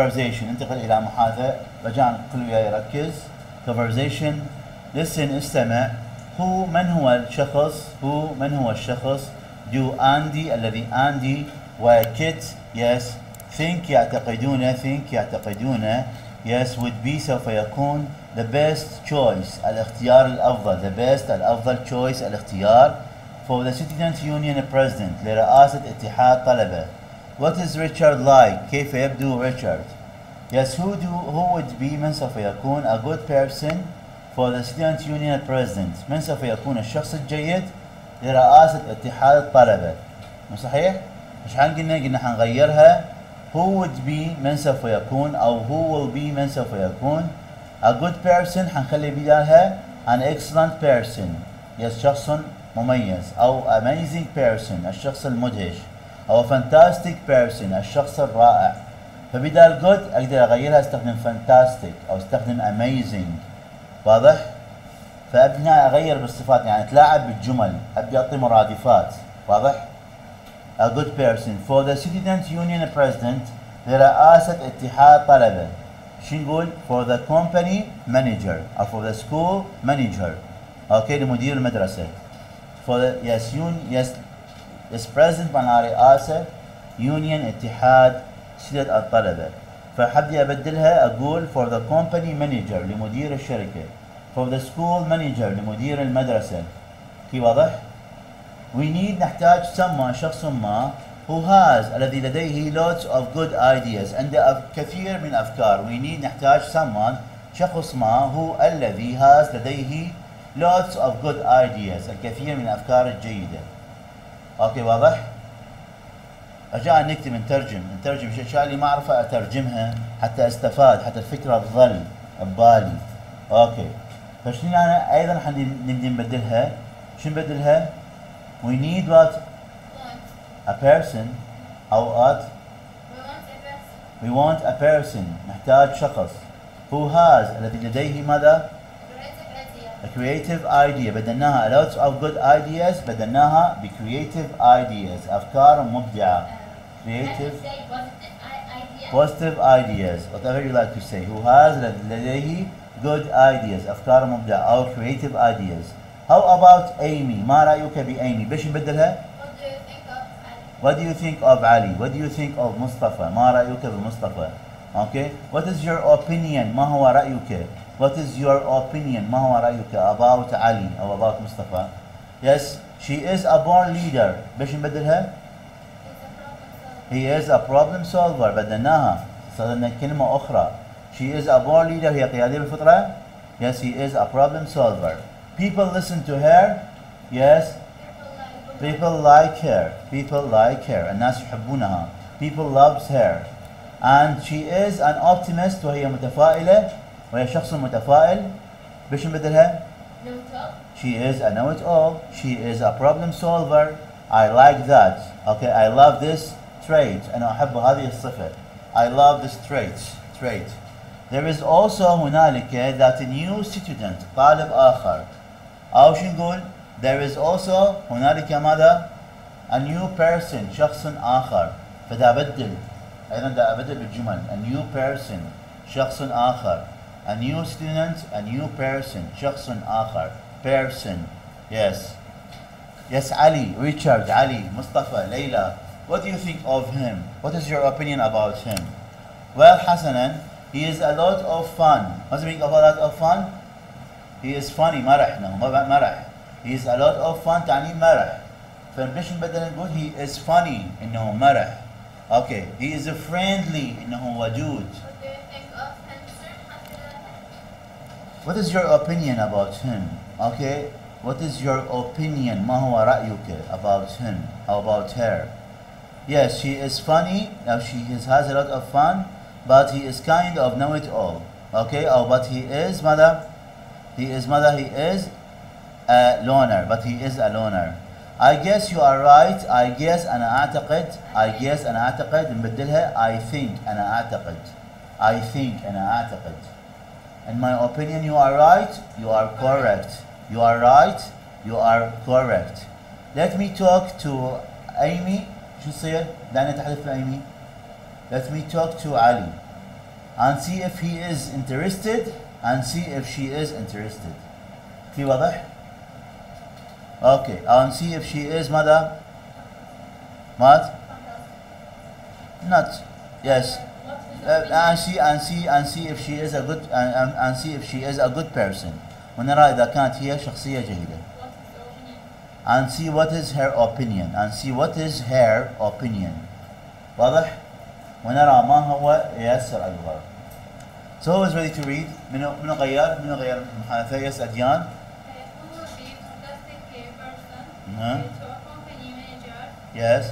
conversation. انتقل إلى محادثه رجاء كل وياي يركز conversation. Listen استمع. هو من هو الشخص؟ هو من هو الشخص؟ Do أندي الذي أندي وكيت yes. Think يعتقدون. Think يعتقدون. Yes would be سوف يكون. The best choice الاختيار الأفضل. The best الأفضل choice الاختيار. For the student union president لرئاسة اتحاد طلبة. What is Richard like كيف يبدو ريتشارد yes who do who would be من سوف يكون a good person for the student union president من سوف يكون الشخص الجيد لرئاسة اتحاد الطلبة مو صحيح؟ مش قلنا قلنا حنغيرها who would be من سوف يكون أو who will be من سوف يكون a good person حنخلي بدالها an excellent person yes شخص مميز أو amazing person الشخص المدهش أو fantastic person الشخص الرائع. فبدال good أقدر أغيرها أستخدم fantastic أو أستخدم amazing. واضح؟ فابي هنا أغير بالصفات يعني أتلاعب بالجمل أبي أعطي مرادفات. واضح؟ A good person. For the student union president لرئاسة اتحاد طلبة. شو نقول؟ for the company manager. or for the school manager. أوكي لمدير المدرسة. For the yes un yes. Yes president معناها رئاسة union اتحاد شدة الطلبة فحبي ابدلها أقول for the company manager لمدير الشركة. For the school manager لمدير المدرسة. كي واضح؟ we need نحتاج someone شخص ما who has الذي لديه lots of good ideas. عنده كثير من أفكار we need نحتاج someone شخص ما هو الذي has لديه lots of good ideas. الكثير من الأفكار الجيدة. أوكي واضح؟ رجاء نكتب نترجم نترجم الأشياء اللي ما أعرفها أترجمها حتى أستفاد حتى الفكرة تظل ببالي أوكي فشنو أنا أيضا حنبدي نبدلها شو نبدلها؟ we need what? a person أو what? we want a person نحتاج شخص who has الذي لديه ماذا؟ a creative idea بدلناها a lot of good ideas بدلناها ب creative ideas أفكار مبدعة creative positive ideas whatever you like to say who has لديه good ideas أفكار مبدعة أو creative ideas how about Amy ما رأيك بأيمي بيش نبدلها What do you think of Ali? What do you think of Mustafa? ما رأيك بمصطفى? Okay. What is your opinion? ما هو رأيك? What is your opinion? ما هو رأيك about Ali أو about Mustafa? Yes, she is a born leader. بيش نبدلها؟ He is a problem solver. بدلناها. استخدمنا كلمة أخرى. She is a born leader. هي قيادية بالفطرة? Yes, he is a problem solver. People listen to her. Yes, People like her. People like her. الناس يحبونها. People loves her. And she is an optimist وهي متفائلة وهي شخص متفائل. بيش نبدلها؟ She is a know-it-all. She is a problem solver. I like that. Okay, I love this trait. أنا أحب هذه الصفة. I love this trait. Trait. There is also هنالك that a new student طالب آخر. أو شو نقول؟ There is also هنالك ماذا؟ A new person شخص آخر فدا أبدل أيضا دا أبدل بالجمل A new person شخص آخر A new student A new person شخص آخر Person Yes Yes Ali Richard Ali Mustafa Layla What do you think of him? What is your opinion about him? Well حسنا He is a lot of fun What's the meaning of a lot of fun? He is funny مرح no مرح He is a lot of fun تعني مرح فبليش نبدل نقول he is funny انه مرح okay he is friendly انه ودود What is your opinion about him? Okay What is your opinion ما هو رأيك about him or about her? Yes she is funny now she is, has a lot of fun but he is kind of know-it-all okay oh but he is mother he is mother he is a loner but he is a loner I guess you are right I guess أنا أعتقد I guess أنا أعتقد نبدلها I think أنا أعتقد I think أنا أعتقد In my opinion you are right you are correct You are right you are correct Let me talk to Amy شو يصير؟ دعني نتحدث مع Amy Let me talk to Ali and see if he is interested and see if she is interested في واضح okay and see if she is ماذا ماذا not yes and see and see and see if she is a good and, and, and see if she is a good person ونرى إذا كانت هي شخصية جيدة What is opinion? and see what is her opinion and see what is her opinion واضح ونرى ما هو يسر الغرض so who is ready to read منو منو غير منو غير المحادثة yes أديان Uh, who will be fantastic uh, person Mhm. uh, to accompany manager? yes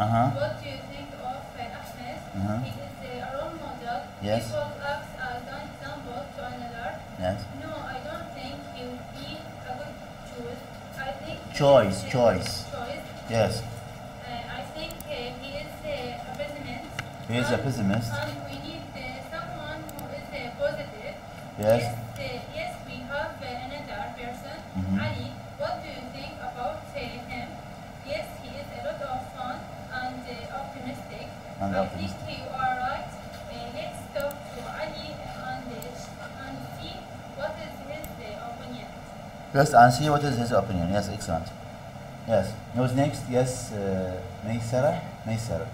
Idea. uh-huh What do you think of uh, Ahmed? Mhm. He is uh, a role model. Yes. People act as an example to another. yes No, I don't think he would be a good choice. I think Choice, uh, choice. choice. yes Uh, I think uh, he is uh, a pessimist. he is a pessimist And we need uh, someone who is uh, positive. Yes. Uh, yes we have uh, another person. Mhm. Ali, what do you think about uh, him? Yes, he is a lot of fun and uh, let's see what is his uh, opinion. Yes, what is his opinion. Yes, excellent. Yes. Who's next? Yes, uh, Maysara? Maysara.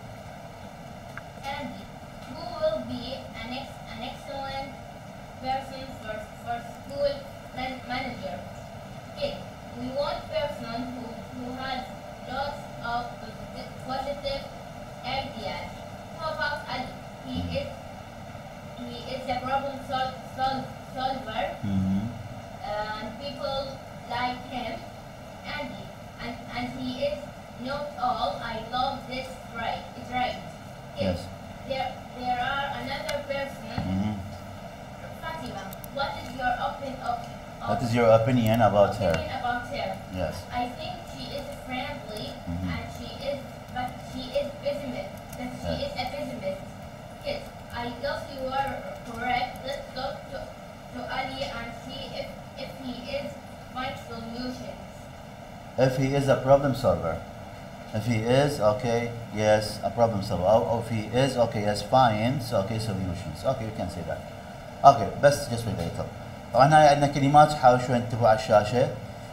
Opinion about her opinion about her? yes I think she is friendly Mhm. and she is, but she is pessimist. That she Yeah. is a pessimist. Yes, I guess you are correct. Let's talk to, to Ali and see if, if he is find solutions. if he is a problem solver if he is okay yes a problem solver or, or if he is okay yes finds okay solutions okay you can say that okay بس just wait a little طبعا هاي عندنا كلمات حاول شوي انتبهوا على الشاشة.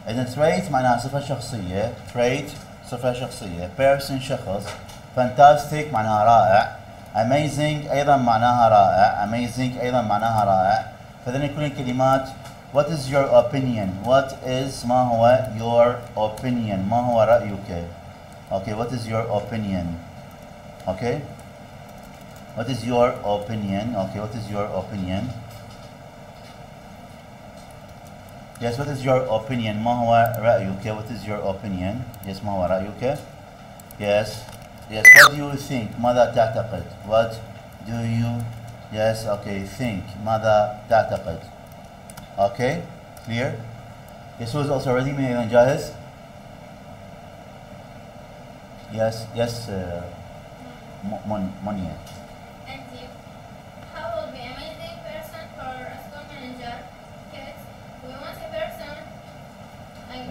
عندنا تريت معناها صفة شخصية. تريت صفة شخصية. بيرسون شخص. فانتاستيك معناها رائع. اميزنج أيضا معناها رائع. اميزنج أيضا معناها رائع. فذن يكون الكلمات what is your opinion? what is ما هو your opinion? ما هو رأيك؟ okay what is your opinion? okay what is your opinion? okay what is your opinion. yes what is your opinion ما هو رأيك what is your opinion yes ما هو رأيك yes yes what do you think ماذا تعتقد what do you yes okay think ماذا تعتقد okay clear yes who is also ready من أيضا جاهز yes yes uh, Mo- Mon Monia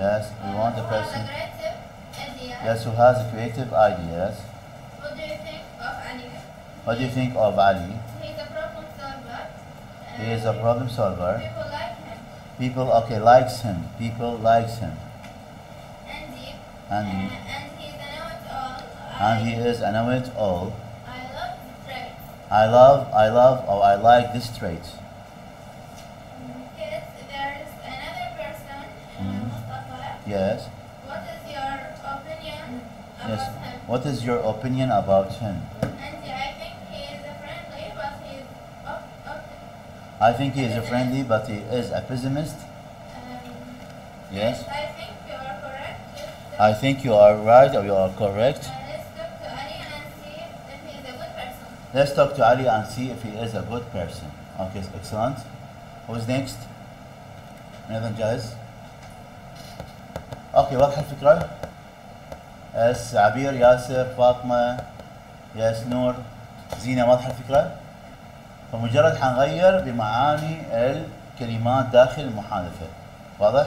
Yes, we uh, want a who person. A idea. yes who has creative ideas What do you think of Ali? what do you think of Ali He's a problem solver. he is a problem solver People like him. people okay likes him people likes him Andy. And he- uh, and a know-it-all. he is I know it all I love the traits. I love I love or I like this trait Yes. What is your opinion about yes. him? What is your opinion about him? I think he is a friendly, but he is oh, a pessimist. Um, yes. I think you are correct. I think you are right or you are correct. Uh, let's talk to Ali and see if he is a good person. Okay, excellent. Who's next? Anyone, Jazz? أوكي واضحة الفكرة؟ يس عبير ياسر فاطمة يس نور زينة واضحة الفكرة؟ فمجرد حنغير بمعاني الكلمات داخل المحادثة واضح؟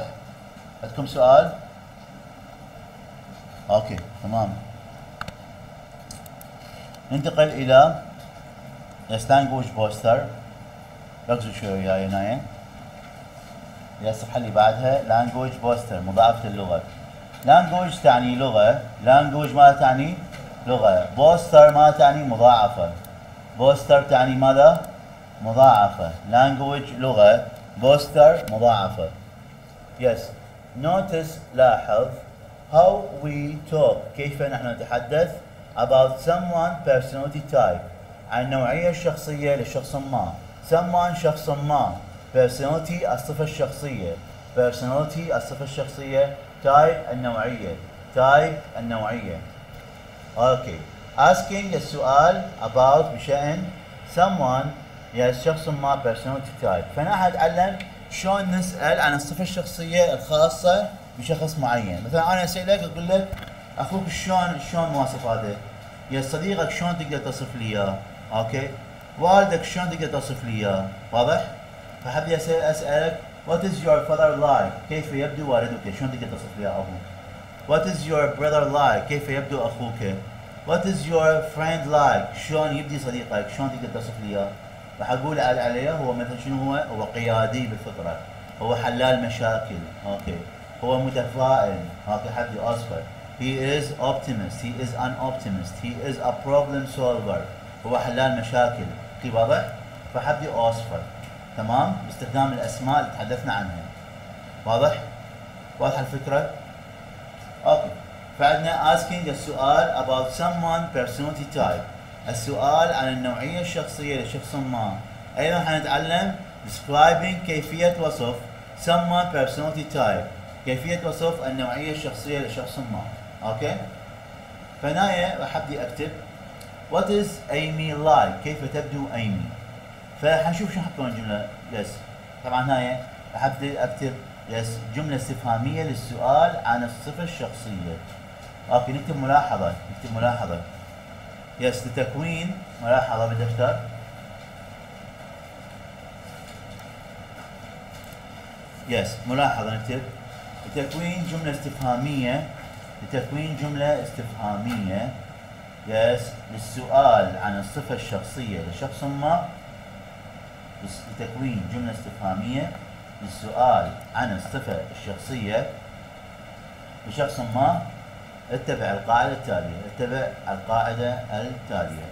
عندكم سؤال؟ أوكي تمام ننتقل إلى يس لانجوج بوستر ركزوا شوي وياي هنا يا الصفحه اللي بعدها لانجوج بوستر مضاعفة اللغة. لانجوج تعني لغة لانجوج ما تعني لغة. بوستر ما تعني مضاعفة. بوستر تعني ماذا؟ مضاعفة. لانجوج لغة بوستر مضاعفة. yes. notice لاحظ how we talk. كيف نحن نتحدث؟ about someone personality type. عن النوعية الشخصية لشخص ما. someone شخص ما. Personality الصفة الشخصية personality الصفة الشخصية type النوعية type النوعية أوكي asking السؤال about بشأن someone. Yes شخص ما personality type. فأنا حاتعلم شلون نسأل عن الصفة الشخصية الخاصة بشخص معين. مثلا أنا اسالك أقول لك أخوك شلون شلون مواصف هذا؟ يا صديقك شلون تقدر توصف لي إياه؟ أوكي والدك شلون تقدر توصف لي إياه؟ واضح؟ اسال أسألك what is your father like? كيف يبدو والدك؟ شلون تقدر توصف لي أبوك؟ what is your brother like? كيف يبدو أخوك؟ what is your friend like? شلون يبدي صديقك؟ شلون تقدر توصف لي إياه؟ راح أقول عليه هو مثلا شنو هو؟ هو قيادي بالفطرة، هو حلال مشاكل، أوكي، هو متفائل، أوكي. حد اصفر. He is optimist, he is an optimist, he is a problem solver. هو حلال مشاكل، أوكي واضح؟ فحدي اصفر. تمام؟ باستخدام الأسماء اللي تحدثنا عنها. واضح؟ واضحة الفكرة؟ أوكي. فعندنا asking السؤال about someone personality type. السؤال عن النوعية الشخصية لشخص ما أيضا حنتعلم describing كيفية وصف someone personality type كيفية وصف النوعية الشخصية لشخص ما أوكي فنايا راح أبدي أكتب What is Amy like كيف تبدو أيمي فحنشوف شو حتكون الجملة. يس. طبعا هاي راح ابدي أكتب. يس. جملة استفهامية للسؤال عن الصفة الشخصية. أوكي نكتب ملاحظة. نكتب ملاحظة. يس. لتكوين. ملاحظة بالدفتر يس. ملاحظة نكتب. لتكوين جملة استفهامية. لتكوين جملة استفهامية. يس. للسؤال عن الصفة الشخصية. لشخص ما لتكوين جملة استفهامية للسؤال عن الصفة الشخصية. لشخص ما اتبع القاعدة التالية اتبع القاعدة التالية.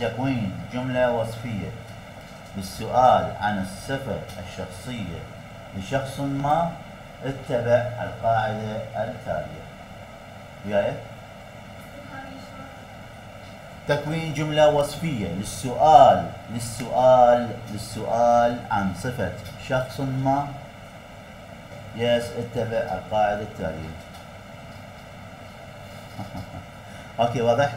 تكوين جملة وصفية للسؤال عن الصفة الشخصية لشخص ما اتبع القاعدة التالية. وياي تكوين جملة وصفية للسؤال للسؤال للسؤال عن صفة شخص ما يس اتبع القاعدة التالية أوكي واضح؟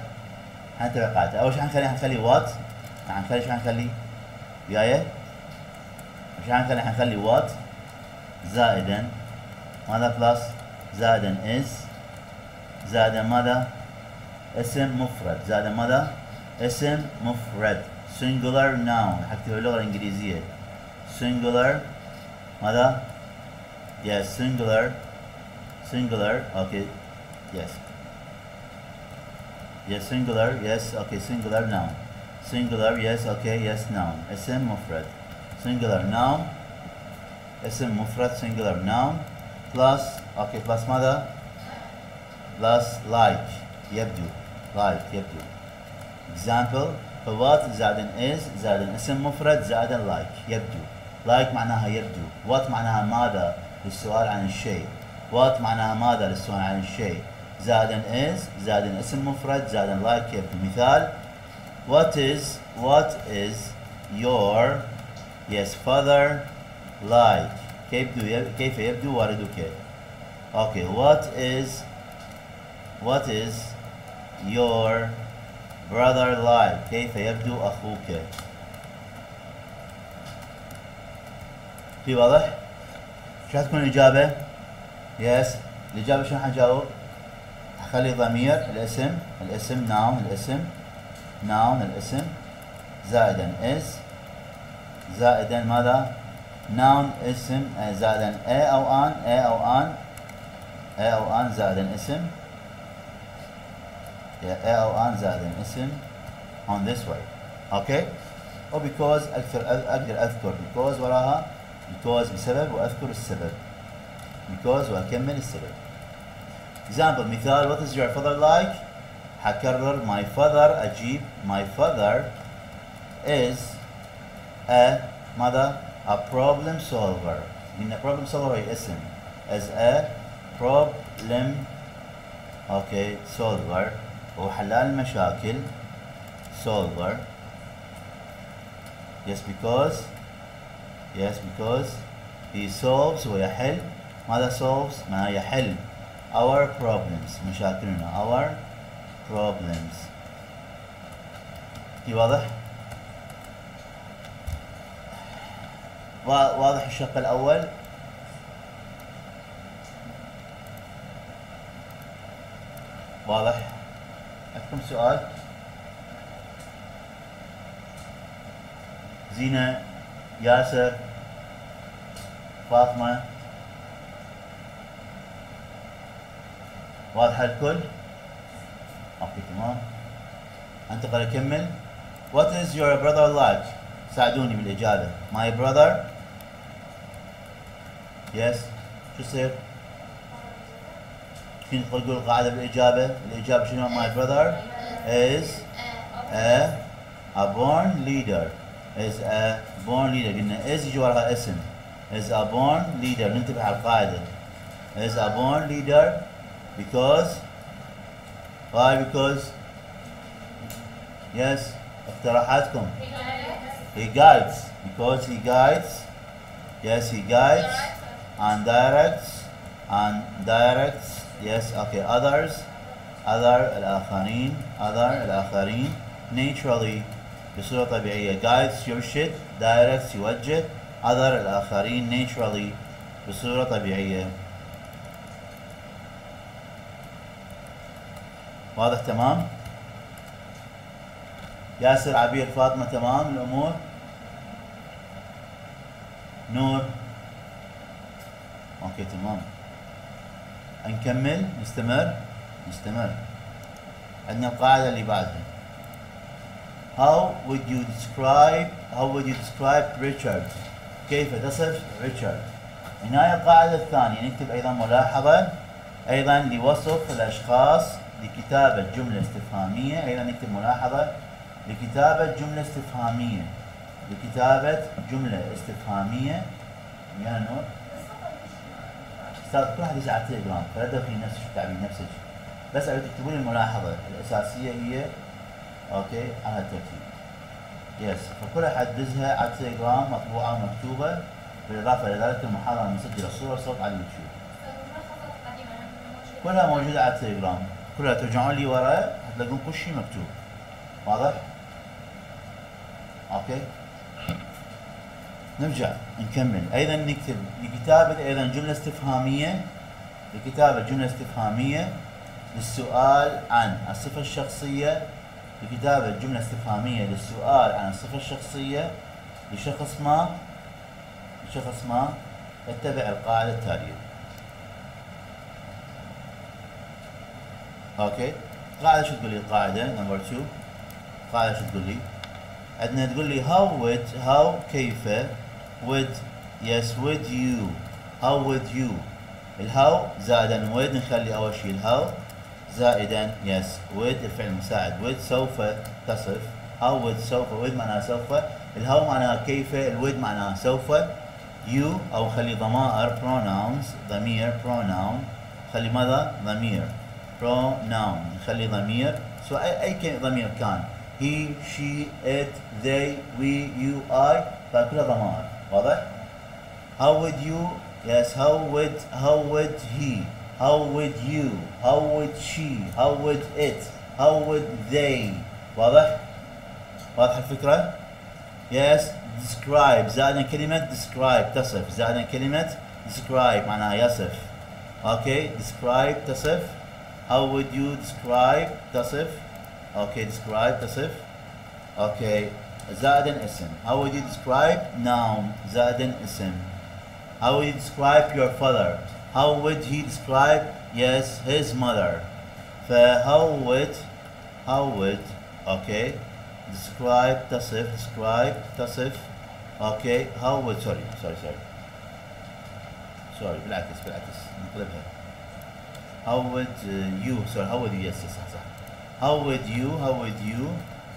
حنتبع القاعدة أول شيء حنخلي حنخلي وات حنخلي شو حنخلي؟ وياي؟ شو حنخلي حنخلي وات زائدا ماذا بلس زائدا از زائدا ماذا؟ اسم مفرد زائدا ماذا؟ اسم مفرد singular noun حكتبها باللغة الإنجليزية singular ماذا؟ Yes, singular. Singular. Okay. Yes. Yes, singular. Yes. Okay, singular noun. Singular. Yes. Okay. Yes, noun. اسم مفرد. Singular noun. اسم مفرد singular noun. Plus. Okay. Plus ماذا؟ Plus like. يبدو. Like يبدو. Example. فوات زائدا is زائدا اسم مفرد زائدا like يبدو. like معناها يبدو. what معناها ماذا؟ للسؤال عن الشيء what معناها ماذا للسؤال عن الشيء زائدا is زائدا اسم مفرد زائدا like يبدو مثال what is what is your yes father like كيف يبدو كيف يبدو والدك okay what is what is your brother like كيف يبدو أخوك في واضح؟ شو حتكون الإجابة؟ يس الإجابة شو حجاوب؟ حخلي ضمير الاسم الاسم ناون الاسم ناون الاسم زائدا is زائدا ماذا؟ ناون اسم آه، زائدا a أو an a أو an a أو an زائدا اسم او ان زائد اسم on this way اوكي او because اكثر اقدر اذكر because وراها because بسبب واذكر السبب because واكمل السبب example مثال what is your father like حكرر my father اجيب my father is a ماذا a problem solver قلنا problem solver هي اسم as a problem okay solver هو حلال المشاكل solver yes because yes because he solves هو يحل ماذا solves ما يحل our problems مشاكلنا our problems في واضح وا- واضح الشق الأول واضح عندكم سؤال؟ زينة ياسر فاطمة. واضحة الكل؟ أوكي تمام. انتقل أكمل. What is your brother like؟ ساعدوني بالإجابة. My brother. Yes. شو يصير؟ فين تقول القاعدة بالإجابة؟ الإجابة شنو My brother is a a born leader is a born leader قلنا is يجي وراها اسم is a born leader ننتبه على القاعدة is a born leader because why because yes اقتراحاتكم he guides because he guides yes he guides and directs and directs yes okay others other الآخرين other الآخرين naturally بصورة طبيعية guides يرشد directs يوجه. Other الآخرين naturally بصورة طبيعية واضح تمام؟ ياسر عبير فاطمة تمام الأمور؟ نور؟ أوكي تمام. نكمل نستمر؟ نستمر. عندنا القاعدة اللي بعدها How would you describe how would you describe Richard? كيف تصف ريتشارد هنا القاعدة الثانية نكتب أيضا ملاحظة. أيضا لوصف الأشخاص لكتابة جملة استفهامية. أيضا نكتب ملاحظة. لكتابة جملة استفهامية. لكتابة جملة استفهامية. نور. أستاذ كل واحد يسعى تليجرام فلا تدخلي نفسك في التعبير نفسك؟ بس ابي تكتبون لي الملاحظة. الأساسية هي أوكي على الترتيب يس فكل أحد دزها على التليجرام مطبوعة ومكتوبة. بالإضافة إلى ذلك المحاضرة مسجله صوره وصوت على اليوتيوب. كلها موجودة على التليجرام كلها ترجعون لي ورا هتلاقون كل شيء مكتوب. واضح؟ أوكي. نرجع نكمل. أيضا نكتب لكتابه أيضا جملة استفهامية لكتابه جملة استفهامية للسؤال عن الصفة الشخصية لكتابه جملة استفهامية للسؤال عن الصفة الشخصية لشخص ما لشخص ما اتبع القاعدة التالية. أوكي. قاعدة شو تقول لي؟ القاعده نمبر 2 قاعدة شو تقول لي؟ عندنا تقول لي how would how كيف would yes would you. How would you? الهاو زائدا would نخلي أول شيء الهاو زائدا yes would الفعل المساعد. Would سوف تصف. How would سوف. Would معناها سوف. الهاو معناها كيف. الود معناها سوف. You أو خلي ضمائر pronouns. ضمير pronoun. خلي ماذا؟ ضمير. pronoun. نخلي ضمير. سو كلمة ضمير كان. He she it they we you I. فكلها ضمائر. واضح how would you yes how would how would he how would you how would she how would it how would they واضح واضح الفكرة yes describe زائدا كلمة describe تصف زائدا كلمة describe معناها يصف okay describe تصف how would you describe تصف okay describe تصف okay زائدا اسم how would you describe noun زائدا اسم how would you describe your father how would he describe yes his mother ف how would how would okay describe تصف describe تصف okay how would sorry sorry sorry sorry بالعكس بالعكس نقلبها how would uh, you sorry how would you yes yes صح صح how would you how would you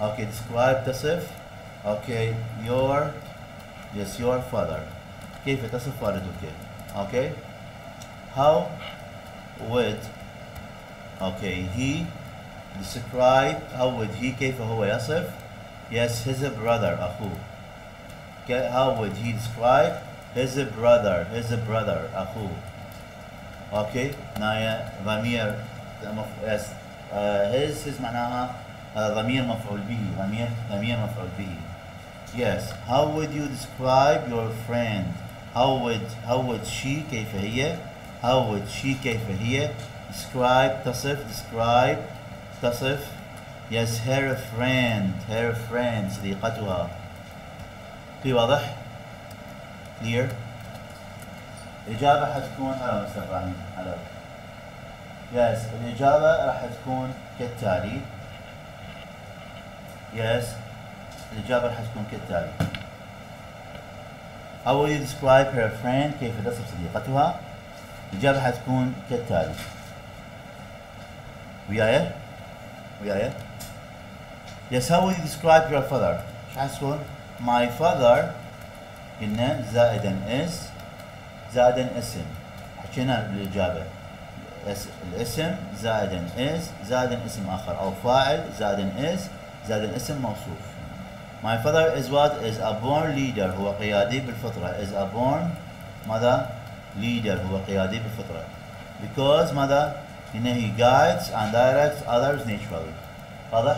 okay describe تصف okay your yes your father كيف تصف والدك okay how would okay he describe how would he كيف هو يصف yes his brother أخوه Okay, how would he describe his brother his brother أخوه okay نايا ضمير مف- yes uh, his his معناها uh, ضمير مفعول به ضمير ضمير مفعول به yes how would you describe your friend how would how would she كيف هي how would she كيف هي describe تصف describe تصف yes her friend her friend صديقتها في واضح clear الإجابة حتكون هلا مستر إبراهيم هلا يس الإجابة راح تكون كالتالي يس الإجابة راح تكون كالتالي. How will you describe her friend? كيف تصف صديقتها؟ الإجابة حتكون كالتالي. وياي؟ وياي؟ Yes, how will you describe your father؟ إيش حتكون؟ My father. قلنا زائدا is زائدا اسم. حكينا بالإجابة اس- الاسم زائدا is زائدا اسم آخر. أو فاعل زائدا is زائدا اسم موصوف. My father is what? Is a born leader هو قيادي بالفطرة is a born ماذا؟ leader هو قيادي بالفطرة because ماذا؟ إنه he guides and directs others naturally واضح؟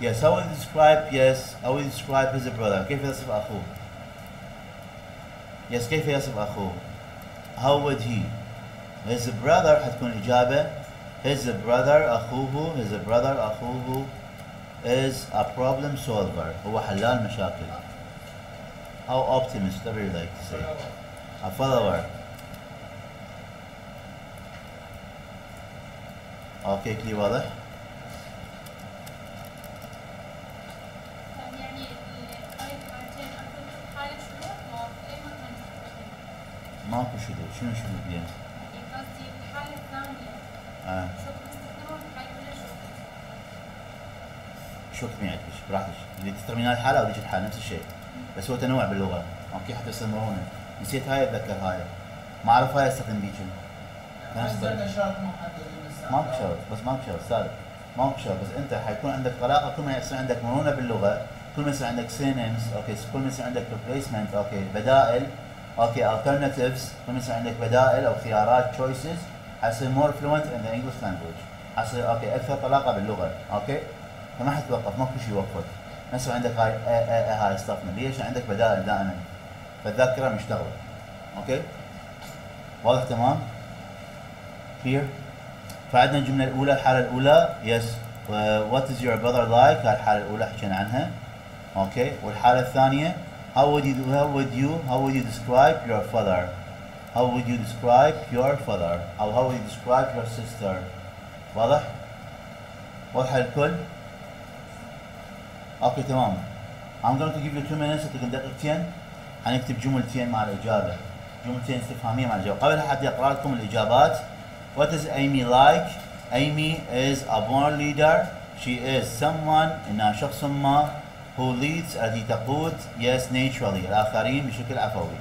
Yes, how will describe yes, how will describe his brother? كيف يصف أخوه؟ Yes, كيف يصف أخوه؟ How would he? His brother حتكون إجابة His brother أخوه His brother أخوه is a problem solver هو حلال مشاكل أو optimist whatever you like to say a follower اوكي كلي واضح طب يعني ال- هاي الحالتين أكون في حالة شروط وفي أي مكان تستخدم ماكو شذوذ شنو شذوذ بيه؟ يعني قصدي الحالة الثانية شو ما يعجبك براحتك. اللي تستخدمين هاي الحالة أو ذيك الحالة نفس الشيء. بس هو تنوع باللغة. أوكي حتى يصير مرونة نسيت هاي أتذكر هاي. ما أعرف هاي أستخدم ذيك. ماكو شرط بس ماكو شرط صادق ماكو شرط بس أنت حيكون عندك طلاقه كل ما يصير عندك مرونة باللغة كل ما يصير عندك synonyms أوكي كل ما يصير عندك replacement أوكي بدائل أوكي alternatives كل ما يصير عندك بدائل أو خيارات choices حيصير more fluent in the English language. حيصير أوكي أكثر طلاقة باللغة. أوكي؟ فما حتوقف ماكو شيء ما يصير عندك هاي آه آه آه هاي ليش عندك بدائل دائما. فالذاكرة مشتغلة. أوكي؟ واضح؟ تمام؟ Clear فعندنا الجملة الأولى الحالة الأولى. Yes. what is your brother like هاي الحالة الأولى حكينا عنها. أوكي؟ والحالة الثانية how would you how would you how would you describe your father? How would you describe your father? أو how would you describe your sister واضح؟ واضحة الكل؟ أوكي تمام I'm going to give you two minutes أعطيكم دقيقتين حنكتب جملتين مع الإجابة جملتين استفهامية مع الإجابة قبل حتى أقرأ لكم الإجابات What is Amy like? Amy is a born leader. She is someone إنها شخص ما who leads التي تقود yes naturally الآخرين بشكل عفوي.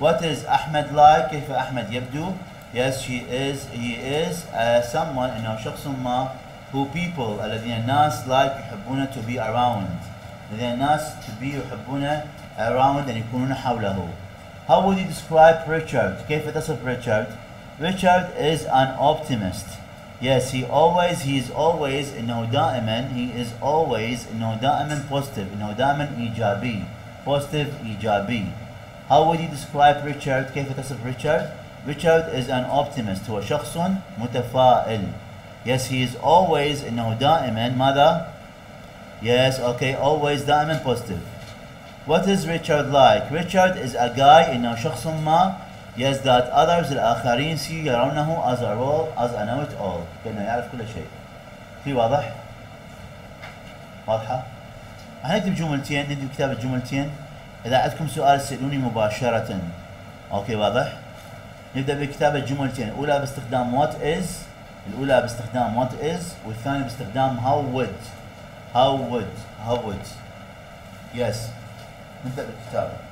What is أحمد like? كيف أحمد يبدو? Yes she is he is uh, someone إنه شخص ما who people الذين الناس like يحبون to be around. الذين الناس to be يحبون around أن يكونون حوله. How would you describe Richard? كيف تصف Richard? Richard is an optimist. Yes, he always, he is always, إنه دائما, he is always, إنه دائما positive, إنه دائما إيجابي. Positive, إيجابي. How would you describe Richard? كيف تصف Richard? Richard is an optimist. هو شخص متفائل. Yes, he is always, إنه دائما, ماذا? Yes, okay, always دائما positive. What is Richard like? Richard is a guy إنه شخص ما yes that others الآخرين see يرونه as a role as a know it all كأنه يعرف كل شيء في واضح؟ واضحة؟ هنكتب جملتين نكتب كتابة جملتين إذا عندكم سؤال سألوني مباشرة أوكي واضح؟ نبدأ بكتابة جملتين الأولى باستخدام what is الأولى باستخدام وات از والثانية باستخدام هاو would. هاو would هاو would. يس نبدأ بالكتابة.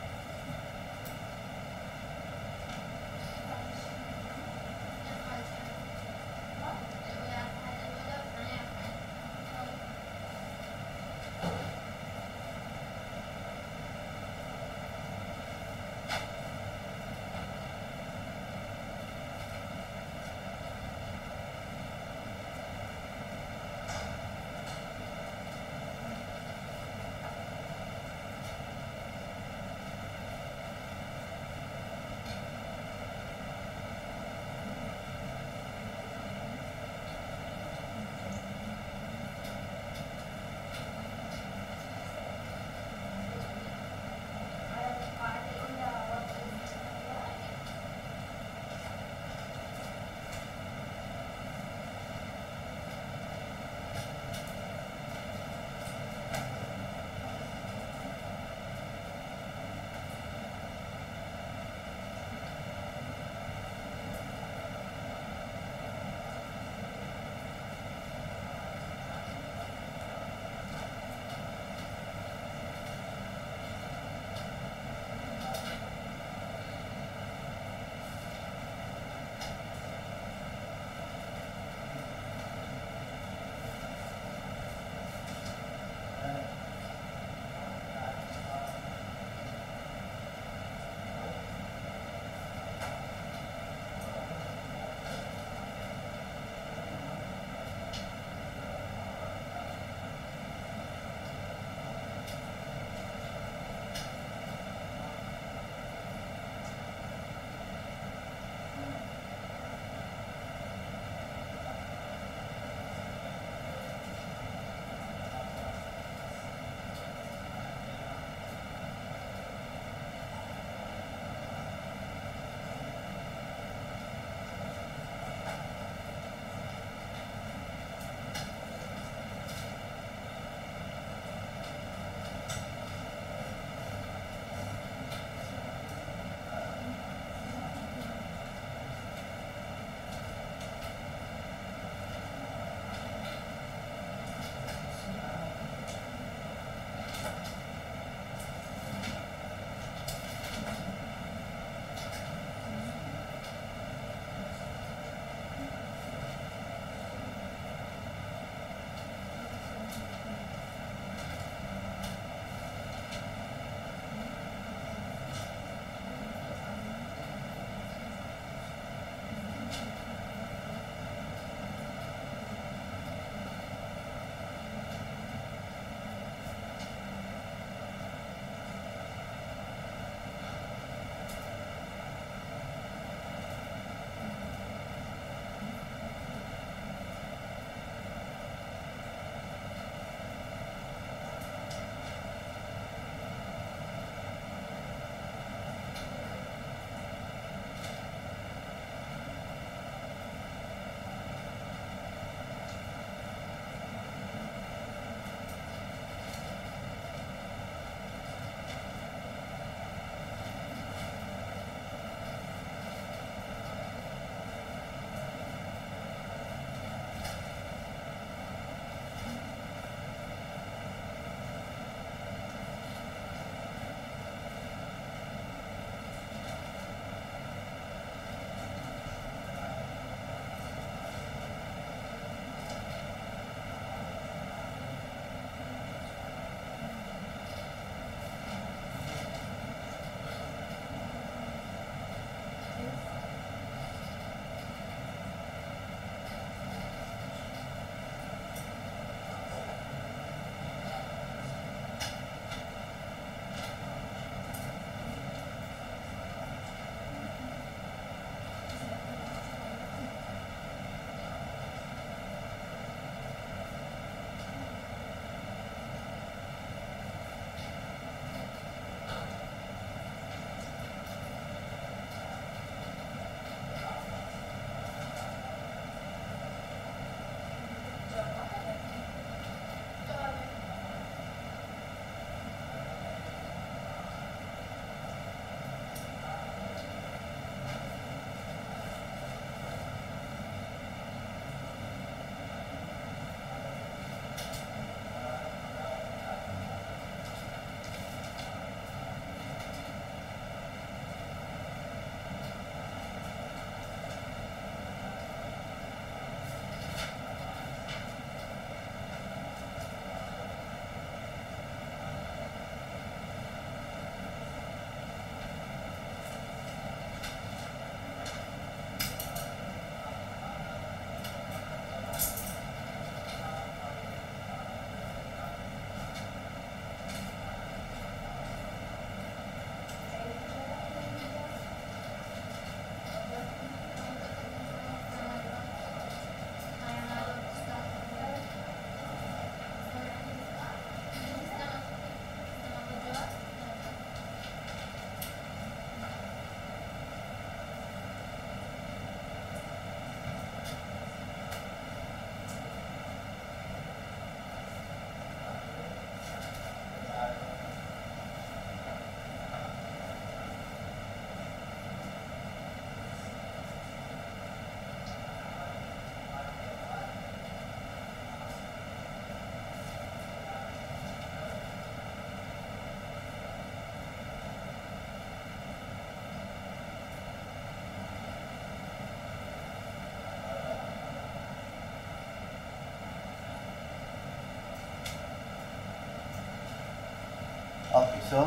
så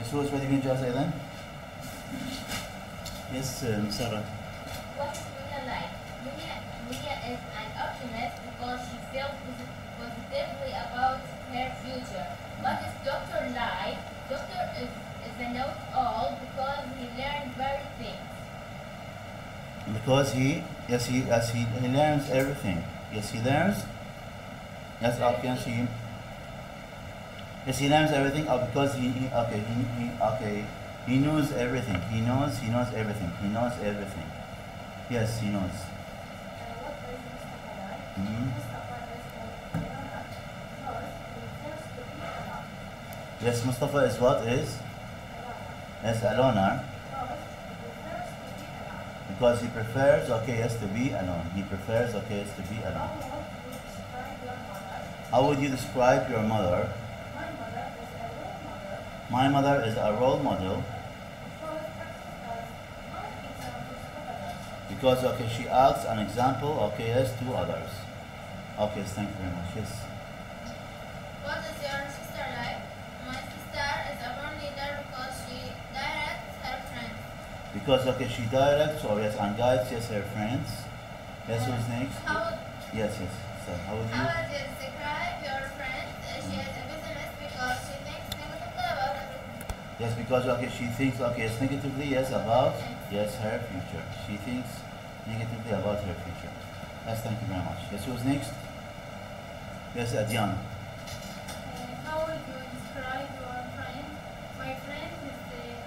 I saw what you say then. Yes, um, Sarah. What is Mia like? Mia, Mia is an optimist because she feels positively about her future. What is Doctor like? Doctor is, is a know-it-all because he learns very things. Because he, yes, he, as he, he learns everything. Yes, he learns. Yes, I can see him he learns everything oh, because he, he okay he, he okay. He knows everything. He knows he knows everything. He knows everything. Yes he knows. Be alone. yes Mustafa is what is? Yes a Because he prefers okay yes to be alone. He prefers okay yes to be alone. How would you describe your mother My mother is a role model my mother is a role model because Texas does not example to others. Because okay, she acts an example, okay, yes, to others. Okay, thank you very much. Yes. What is your sister like? My sister is a born leader because she directs her friends. Because okay, she directs or yes and guides yes her friends. Yes, who's next? How Yes, yes. So how would how you? would you Yes, because okay, she thinks okay, yes, negatively, yes, about yes her future. She thinks negatively about her future. Yes, thank you very much. Yes, who's next? Yes, Adriana. How would you describe your friend? My friend is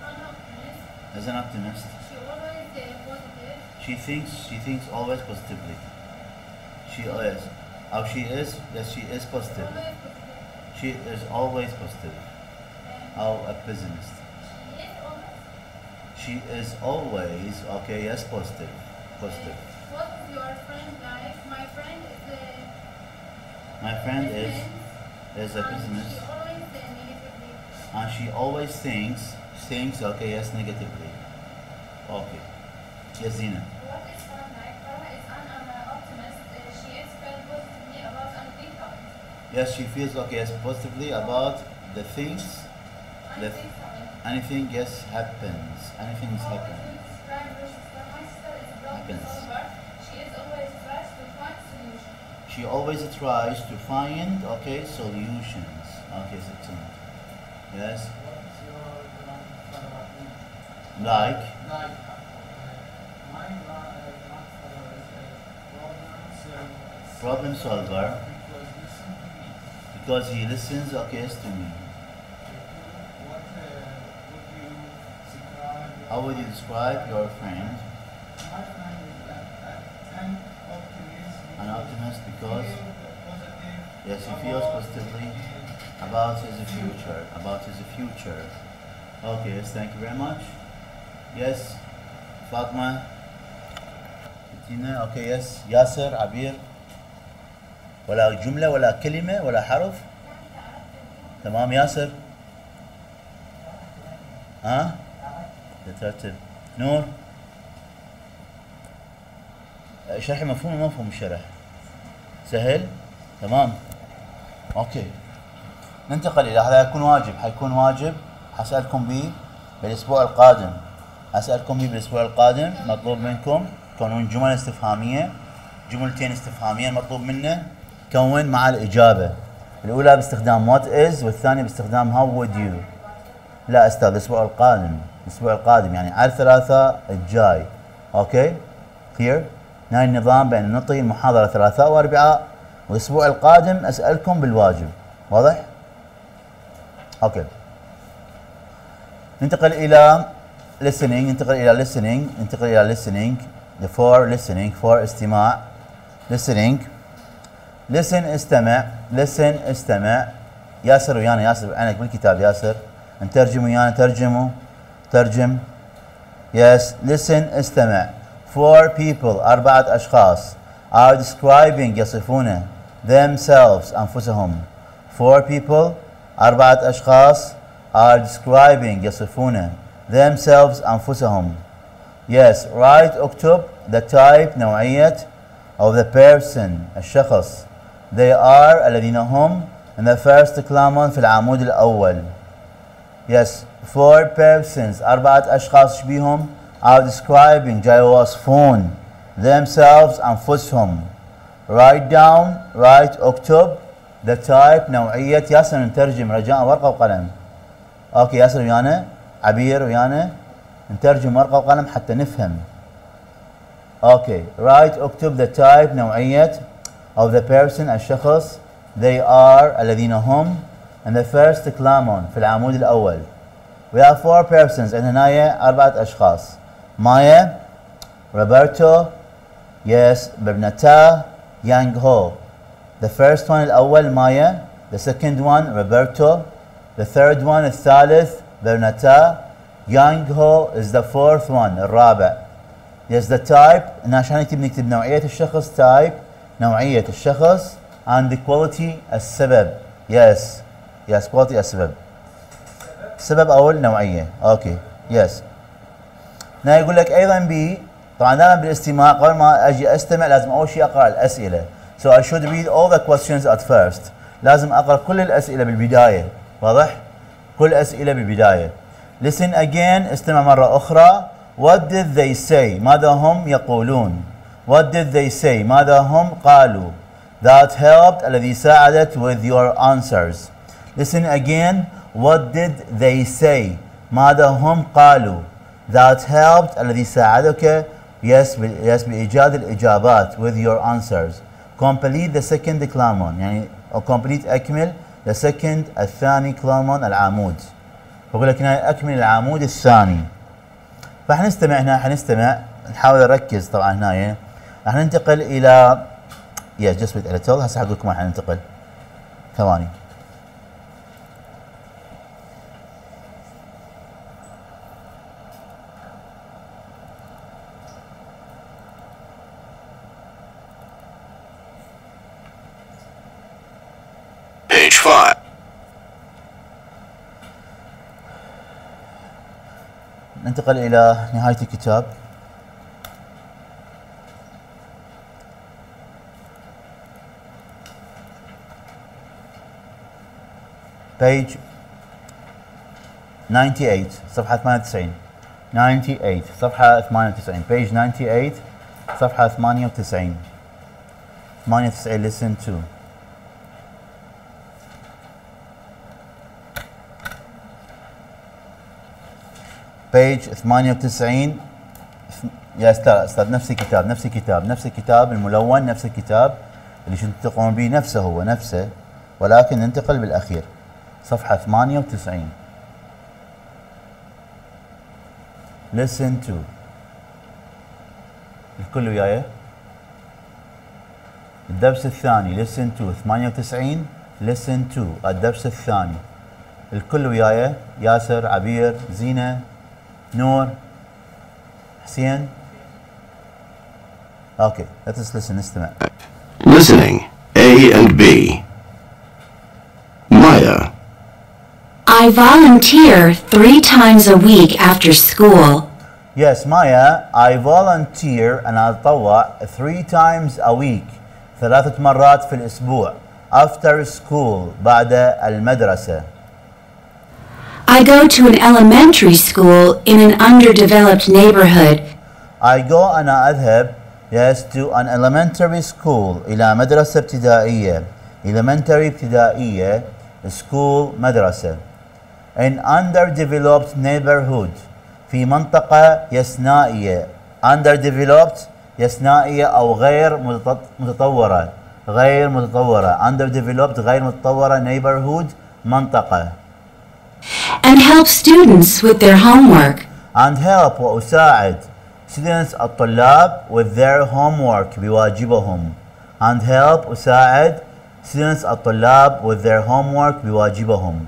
an optimist. As an optimist, She always positive. she thinks she thinks always positively. She is. How she is? Yes, she is. Positive. She is always positive. How a pessimist. she is always. She is always okay. Yes, positive. Positive. What is your friend like? My friend is a My friend is is a and pessimist, She always negatively. and she always thinks thinks okay. Yes, negatively. Okay. Yes, Zina. What is Farah like? Farah is an uh, optimist. Uh, she is felt positively about happens. Yes, she feels okay. Yes, positively about the things. Anything. Yes happens. Anything is How would happen. you describe your sister? My sister is a problem Happens. She always tries to find. Okay solutions. Okay, excellent. Yes, like Problem solver. Because he listens okay to me. What uh, would you describe? your How would you friend? describe your friend? My friend is a, a, an optimist. An optimist because Feel positive yes, he feels about positively his about his future. About his future. Okay, yes, thank you very much. Yes, Fatma. Tina, okay, yes. Yasser, Abir. ولا جملة ولا كلمة ولا حرف تمام ياسر ها ترتب نور؟ شرحي مفهوم ولا مفهوم الشرح. سهل؟ تمام. أوكي. ننتقل إلى هذا يكون واجب. حيكون واجب. حسألكم به بالأسبوع القادم. اسألكم به بالأسبوع القادم. مطلوب منكم تكونون جمل استفهامية. جملتين استفهامية مطلوب منه. كون مع الإجابة. الأولى باستخدام what is والثانية باستخدام how would you. لا أستاذ الأسبوع القادم. الأسبوع القادم يعني على الثلاثاء الجاي. أوكي؟ كلير هاي النظام بين نعطي المحاضرة ثلاثاء وأربعاء والأسبوع القادم أسألكم بالواجب. واضح؟ أوكي. ننتقل إلى listening ننتقل إلى listening ننتقل إلى listening. The for listening for استماع. Listening. Listen استمع. Listen استمع. ياسر ويانا ياسر عينك بالكتاب ياسر. نترجم ويانا ترجموا ترجم yes listen استمع four people أربعة أشخاص are describing يصفون themselves أنفسهم four people أربعة أشخاص are describing يصفون themselves أنفسهم yes write اكتب the type نوعية of the person الشخص they are الذين هم in the first column في العمود الأول yes four persons أربعة أشخاص إيش بيهم are describing جاي يوصفون themselves أنفسهم write down write اكتب the type نوعية ياسر نترجم رجاء ورقة وقلم. أوكي ياسر ويانا عبير ويانا نترجم ورقة وقلم حتى نفهم. أوكي write اكتب the type نوعية of the person الشخص. They are الذين هم. And the first كلامون في العمود الأول. we have four persons and هنايا أربعة أشخاص مايا روبرتو yes برنتا يانغ هو the first one الأول مايا the second one روبرتو the third one الثالث برنتا يانغ هو is the fourth one الرابع yes the type هنا عشان نكتب نكتب نوعية الشخص type نوعية الشخص and the quality السبب yes yes quality السبب السبب أو النوعيه أوكي. يس هنا يقول لك أيضا بي طبعا دائما بالاستماع قبل ما أجي أستمع لازم أول شيء أقرأ الأسئلة. So I should read all the questions at first. لازم أقرأ كل الأسئلة بالبداية. واضح؟ كل الاسئله بالبداية. Listen again استمع مرة أخرى. What did they say ماذا هم يقولون؟ What did they say ماذا هم قالوا؟ That helped الذي ساعدت with your answers. Listen again. What did they say? ماذا هم قالوا؟ That helped الذي ساعدك؟ Yes yes بإيجاد الإجابات with your answers. Complete the second كلامون يعني complete أكمل the second الثاني كلامون العمود. بقول لك هنا أكمل العمود الثاني. فحنستمع هنا حنستمع. نحاول نركز طبعا هنا راح ننتقل إلى wait a little. هسه حقول لكم وين حننتقل ثواني. Page 5. ننتقل إلى نهاية الكتاب. Page 98 صفحة 98 98 صفحة 98 page 98 صفحة 98 98 listen to. Page 98 يا أستاذ أستاذ نفس الكتاب نفس الكتاب نفس الكتاب الملون نفس الكتاب اللي شنو تقوم به نفسه هو نفسه ولكن ننتقل بالأخير. صفحة 98 listen to. الكل وياي؟ الدرس الثاني. Listen to. 98 listen to. الدرس الثاني. الكل وياي؟ ياسر عبير زينة. نور حسين اوكي let us listen نستمع Listening. A and B. Maya. I volunteer three times a week after school. Yes, Maya, I volunteer and أتطوع three times a week ثلاثة مرات في الأسبوع after school بعد المدرسة I go to an elementary school in an underdeveloped neighborhood. I go أنا أذهب yes to an elementary school إلى مدرسة ابتدائية elementary ابتدائية school مدرسة in underdeveloped neighborhood في منطقة يسنائية underdeveloped يسنائية أو غير متط- متطورة غير متطورة underdeveloped غير متطورة neighborhood منطقة and help students with their homework. and help وأساعد students الطلاب with their homework بواجبهم and help أساعد students الطلاب with their homework بواجبهم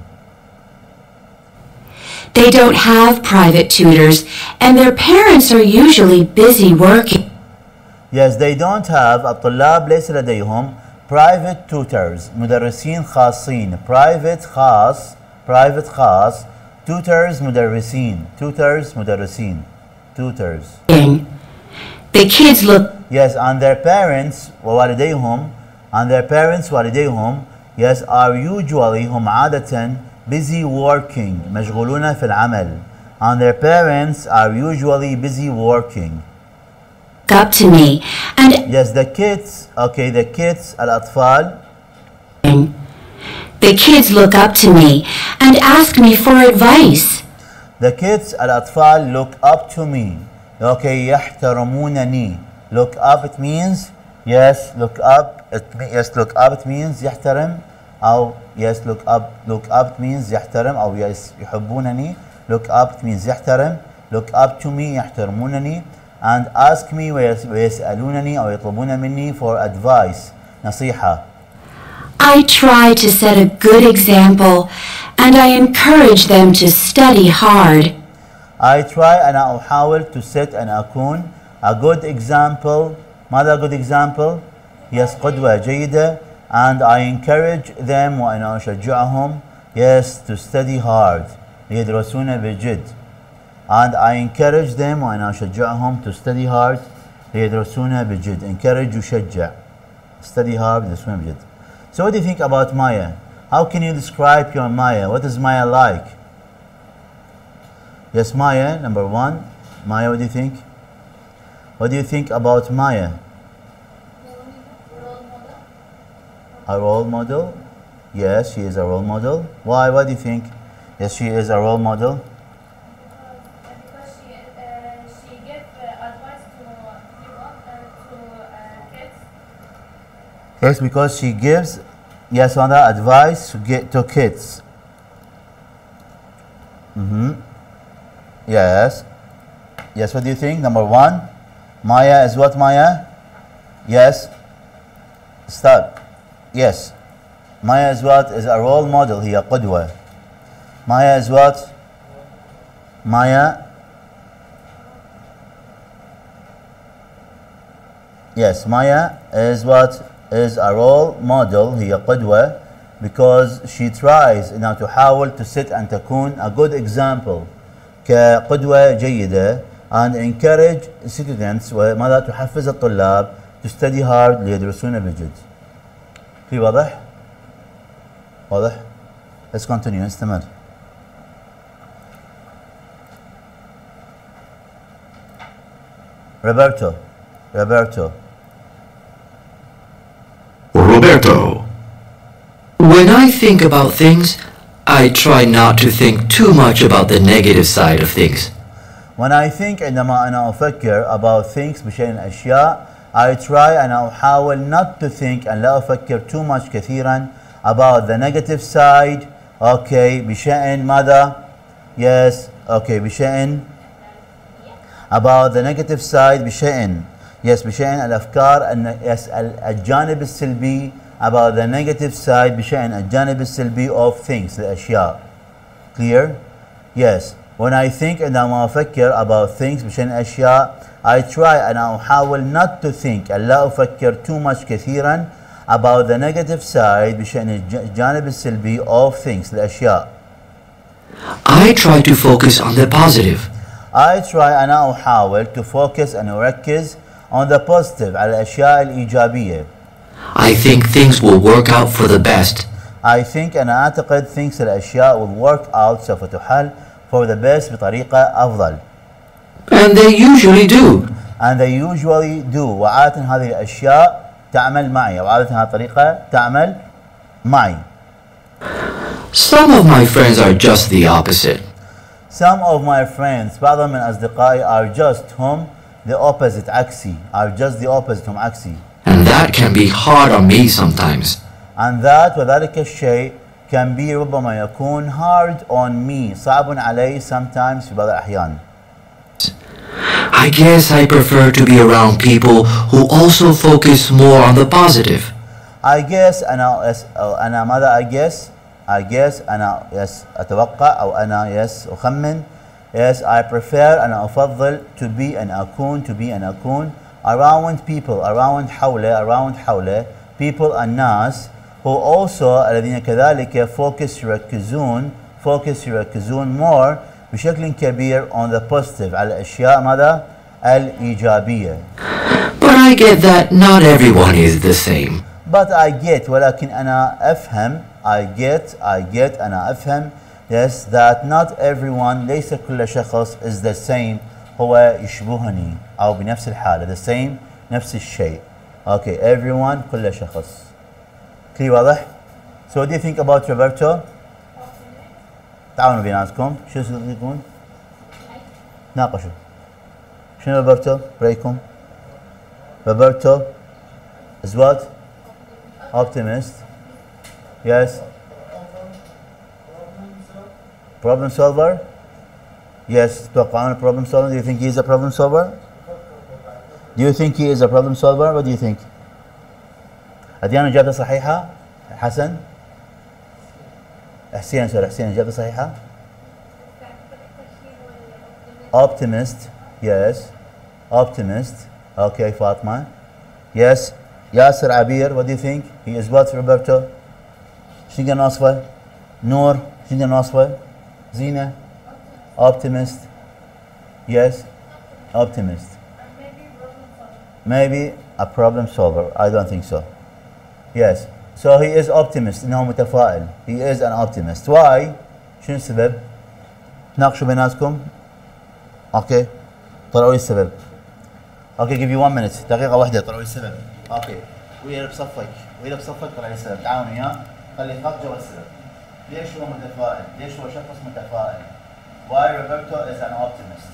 They don't have private tutors, and their parents are usually busy working. Yes, they don't have الطلاب ليس لديهم private tutors مدرسين خاصين private خاص private خاص tutors مدرسين tutors مدرسين tutors The kids look Yes, and their parents ووالديهم and their parents والديهم yes are usually هم عادة busy working مشغولون في العمل and their parents are usually busy working up to me and yes the kids okay the kids الأطفال the kids look up to me and ask me for advice. The kids الأطفال look up to me. Okay, يحترمونني. Look up it means yes, look up. It me- yes, look up it means يحترم أو yes, look up. Look up it means يحترم أو yes يحبونني. Look up it means يحترم. Look up to me يحترمونني and ask me ويس- ويسألونني أو يطلبون مني for advice نصيحة. I try to set a good example and I encourage them to study hard. I try أنا أحاول to set أن أكون a good example ماذا good example yes قدوة جيدة and I encourage them وأنا أشجعهم yes to study hard ليدرسون بجد and I encourage them وأنا أشجعهم to study hard ليدرسون بجد encourage يشجع study hard يدرسون بجد so what do you think about Maya how can you describe your Maya what is Maya like Yes, Maya, number one. Maya, what do you think? What do you think about Maya? A role model? Yes, she is a role model. Why? What do you think? Yes, she is a role model. because she uh, she give uh, advice to people and to uh, kids. It's because she gives Yasona advice to get to kids. Mm-hmm. Yes. Yes, what do you think? Number one, Maya is what Maya? Yes. Stop. Yes. Maya is what? Is a role model here, Qudwa. Maya is what? Maya. Yes, Maya is what? Is a role model هي قدوة because she tries إنها تحاول to set and تكون a good example كقدوة جيدة and encourage students وماذا تحفز الطلاب to study hard ليدرسون بجد في واضح؟ واضح؟ Let's continue نستمر Roberto Roberto Roberto. I think about things, I try not to think too much about the negative side of things. When I think عندما أنا أفكر about things بشيء من الأشياء I try أنا أحاول not to think and لا أفكر too much كثيرا about the negative side okay بشأن ماذا yes okay بشأن about the negative side بشأن yes بشأن الأفكار أن yes ال- الجانب السلبي about the negative side بشأن الجانب السلبي of things الأشياء clear yes when I think عندما أفكر about things بشأن أشياء I try أنا أحاول not to think أن لا أفكر too much كثيرا about the negative side بشأن الج- الجانب السلبي of things الأشياء I try to focus on the positive. I try أنا أحاول to focus أن أركز on the positive على الأشياء الإيجابية I think things will work out for the best. I think أنا أعتقد things الأشياء will work out سوف تحل for the best بطريقة أفضل And they usually do. and they usually do وعادة هذه الأشياء تعمل معي أو عادة هذه الطريقة تعمل معي Some of my friends are just the opposite. Some of my friends بعض من أصدقائي are just هم the opposite عكسي are just the opposite هم عكسي And that can be hard on me sometimes. and that وذلك الشيء can be ربما يكون hard on me صعب علي sometimes في بعض الأحيان I guess I prefer to be around people who also focus more on the positive. I guess أنا yes, أو أنا ماذا I guess I guess أنا yes أتوقع أو أنا yes أخمن yes I prefer أنا أفضل to be أن أكون to be أن أكون around people around حوله around حوله people الناس who also الذين كذلك focus يركزون focus يركزون more بشكل كبير on the positive على الأشياء ماذا الإيجابية But I get that not everyone is the same. but I get ولكن أنا أفهم I get I get أنا أفهم yes that not everyone ليس كل شخص is the same هو يشبهني أو بنفس الحالة the same نفس الشيء. Okay everyone كل شخص. كلي واضح؟ So what do you think about Roberto? تعاونوا بيناتكم شو يقولون ناقشوا. شنو روبرتو برأيكم روبرتو is what? Optimist. Yes. Problem solver. yes تتوقعون problem solver do you think he is a problem solver do you think he is a problem solver what do you think أديان إجابة صحيحة حسن حسين سوري حسين إجابة صحيحة optimist yes optimist okay Fatma yes Yasser Abir what do you think he is what Roberto شنو قال نصفه نور شنو قال نصفه زينة optimist? Yes optimist. Maybe a problem solver. I don't think so. Yes. So he is optimist انه متفائل he is an optimist. Why? شنو السبب تناقشوا بيناتكم أوكي طلعوا لي السبب أوكي give you one minute. دقيقة واحدة طلعوا لي السبب أوكي ويا بصفك ويا بصفك طلع لي السبب تعاونوا وياه خلي خط جوا السبب ليش هو متفائل؟ ليش هو شخص متفائل؟ Why Roberto is an optimist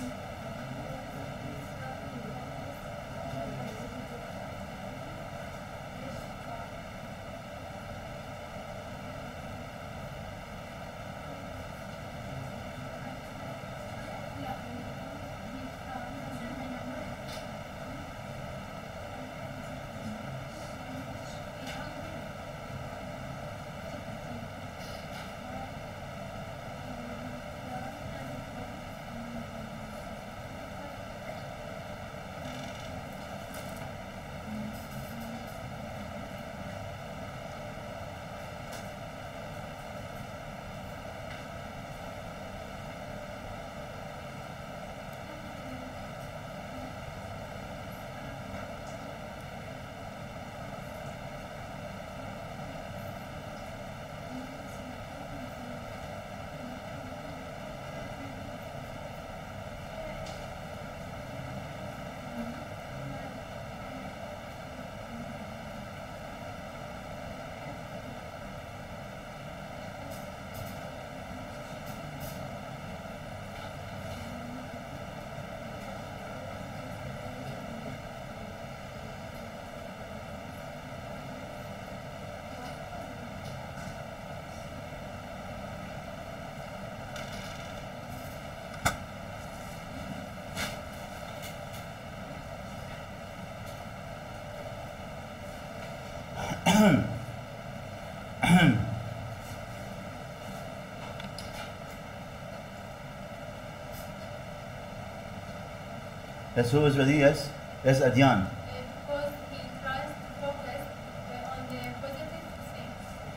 Yes, who is ready? Yes. Yes, Adyan.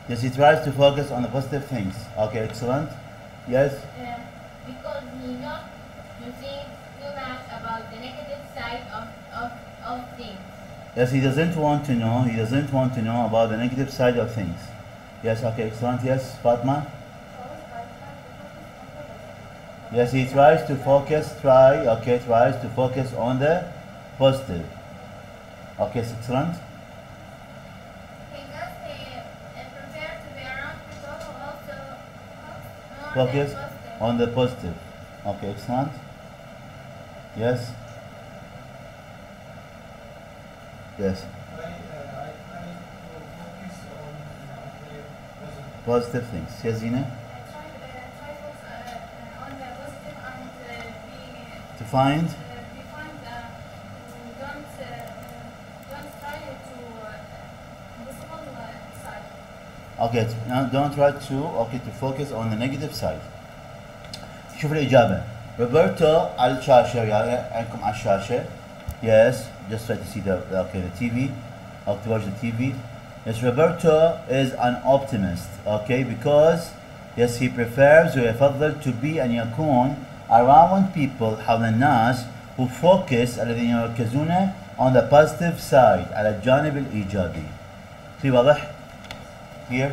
Yes, he tries to focus on the positive things. Okay, excellent. Yes. Uh, because he not think too much about the negative side of, of, of things. Yes, he doesn't want to know. He doesn't want to know about the negative side of things. Yes. Okay, excellent. Yes, Fatma. Yes, he tries to focus. Try. Okay, tries to focus on the positive. Okay, excellent. Focus on the positive. Okay, excellent. Yes. Yes. Positive things. Yes, Zina. I try, uh, try focus uh, uh, on the positive and uh, be To find. uh, be find uh, don't uh, don't try to uh, visible uh, side. Okay, t- now don't try to okay to focus on the negative side. شوف الإجابة. روبرتو على الشاشة وياي عندكم على الشاشة. Yes, just try to see the the- okay the TV. Or to watch the TV. Yes, Roberto is an optimist. Okay, because yes he prefers ويفضل to be أن يكون around people حول الناس who focus الذين يركزون on the positive side على الجانب الإيجابي. في واضح؟ here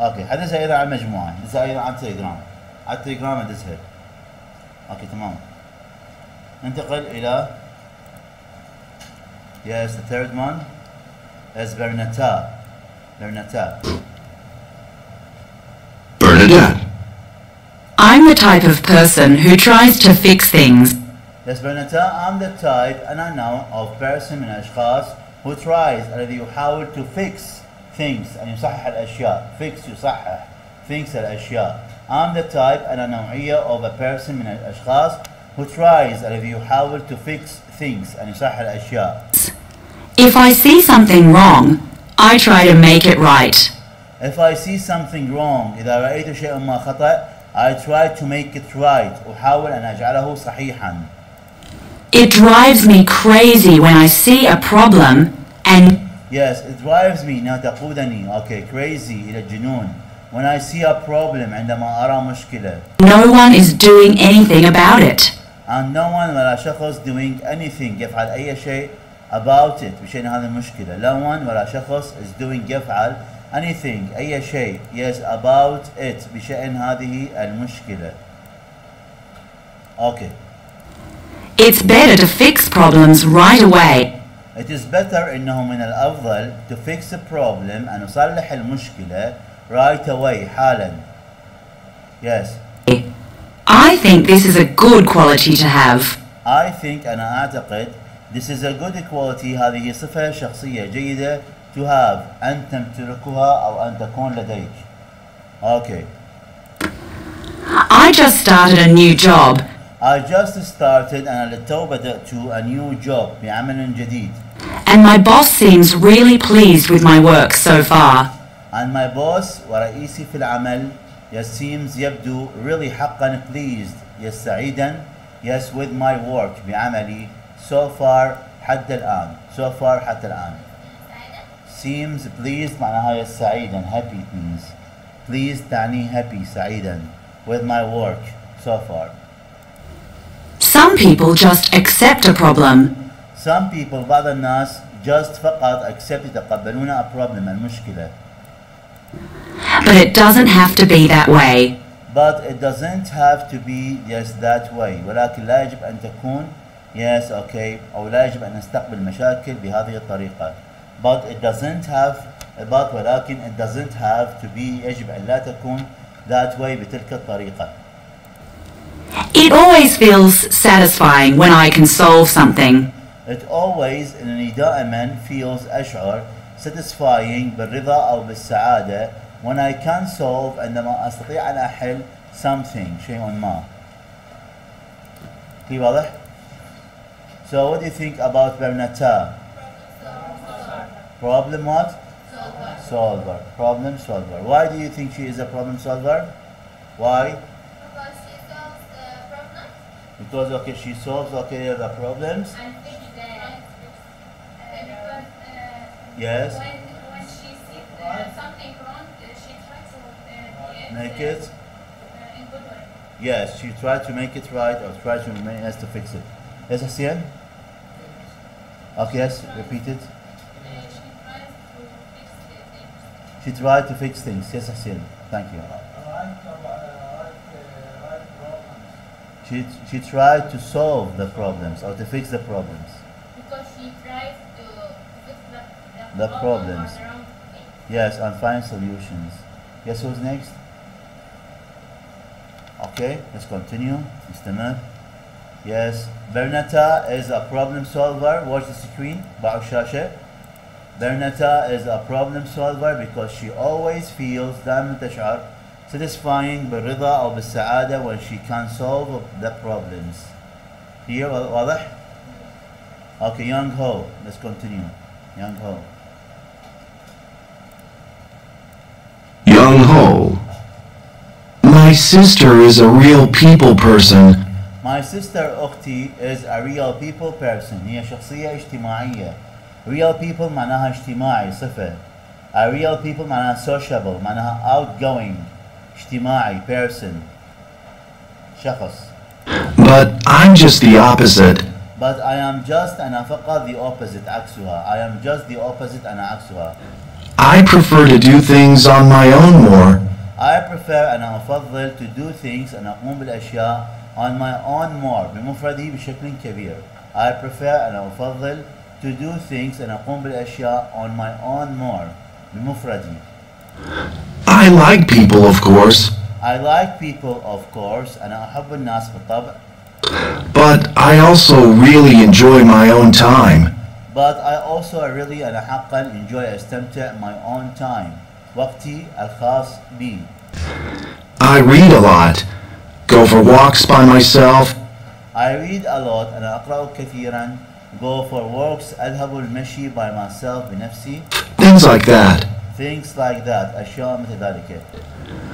أوكي حدثها أيضا على المجموعه دزها أيضا على التليجرام على التليجرام ادزها أوكي تمام. ننتقل إلى yes the third one is Bernata. Bernata. I'm the type of person who tries to fix things. Yes Bernata I'm the type أنا نوع of person من الأشخاص who tries الذي يحاول to fix things أن يصحح الأشياء fix يصحح fix الأشياء I'm the type أنا نوعية of a person من الأشخاص who tries الذي يحاول to fix things أن يصحح الأشياء If I see something wrong, I try to make it right. If I see something wrong إذا رأيت شيئا ما خطأ I try to make it right أحاول أن أجعله صحيحا It drives me crazy when I see a problem and Yes, it drives me إنها تقودني okay crazy إلى الجنون when I see a problem عندما أرى مشكلة no one is doing anything about it. and no one ولا شخص doing anything يفعل أي شيء about it بشأن هذه المشكلة no one ولا شخص is doing يفعل anything أي شيء yes about it بشأن هذه المشكلة okay It's better to fix problems right away. It is better إنه من الأفضل to fix a problem أن نصلح المشكلة right away حالا yes I think this is a good quality to have. I think أنا أعتقد this is a good quality هذه صفة شخصية جيدة to have أن تمتلكها أو أن تكون لديك okay I just started a new job I just started أنا للتو بدأت a new job بعمل جديد and my boss seems really pleased with my work so far. and my boss ورئيسي في العمل yes seems يبدو really حقا pleased yes سعيدا yes with my work بعملي so far حتى الآن so far حتى الآن seems pleased معناها yes سعيدا happy it means pleased تعني happy سعيدا with my work so far Some people just accept a problem. some people بعض الناس just فقط accept يتقبلون a problem المشكلة But it doesn't have to be that way. But it doesn't have to be just that way ولكن لا يجب أن تكون yes okay أو لا يجب أن نستقبل مشاكل بهذه الطريقة but it doesn't have but ولكن it doesn't have to be يجب أن لا تكون that way بتلك الطريقة It always feels satisfying when I can solve something. It always إنني دائما feels أشعر satisfying بالرضا أو بالسعادة when I can solve عندما أستطيع أن أحل something شيء ما في واضح؟ So what do you think about Bernata? Problem what? Solver. Problem solver. Why do you think she is a problem solver? Why? Because she solves the problem Because okay, she solves okay the problems. and fix the Uh, because uh, Yes. when when she sees uh, something wrong, uh, she tries to uh, Make it. uh. Yes, she tried to make it right or try to make us to fix it. Yes, Asian? Okay, yes, repeat it. Uh, she tries to fix the things. She tried to fix things. Yes, Asian. Thank you. Right, uh, right, uh, right problems. She, she tried to solve the problems or to fix the problems. because she tries to fix the, The problem problems. or the wrong thing. Yes, and find solutions. Yes, who's next? Okay, let's continue. نستمر. Yes, Bernata is a problem solver. Watch the screen. باعوا الشاشة. Bernata is a problem solver because she always feels دائما تشعر satisfying بالرضا أو بالسعادة when she can solve the problems. Here واضح؟ Okay, Young Ho. Let's continue. Young Ho. Young Ho. My sister is a real people person. My sister أختي is a real people person هي شخصية اجتماعية real people معناها اجتماعي صفة a real people معناها sociable معناها outgoing اجتماعي person شخص But I'm just the opposite. but I am just أنا فقط the opposite عكسها I am just the opposite أنا عكسها I prefer to do things on my own more. I prefer أنا أفضل to do things أن أقوم بالأشياء on my own more بمفردي بشكل كبير I prefer أنا أفضل to do things أن أقوم بالأشياء on my own more بمفردي I like people, of course, I like people of course أنا أحب الناس بالطبع but I also really enjoy my own time. but I also really أنا حقا enjoy أستمتع my own time وقتي الخاص بي I read a lot, go for walks by myself, I read a lot أنا أقرأ كثيرا go for walks أذهب المشي by myself بنفسي things like that. things like that أشياء مثل ذلك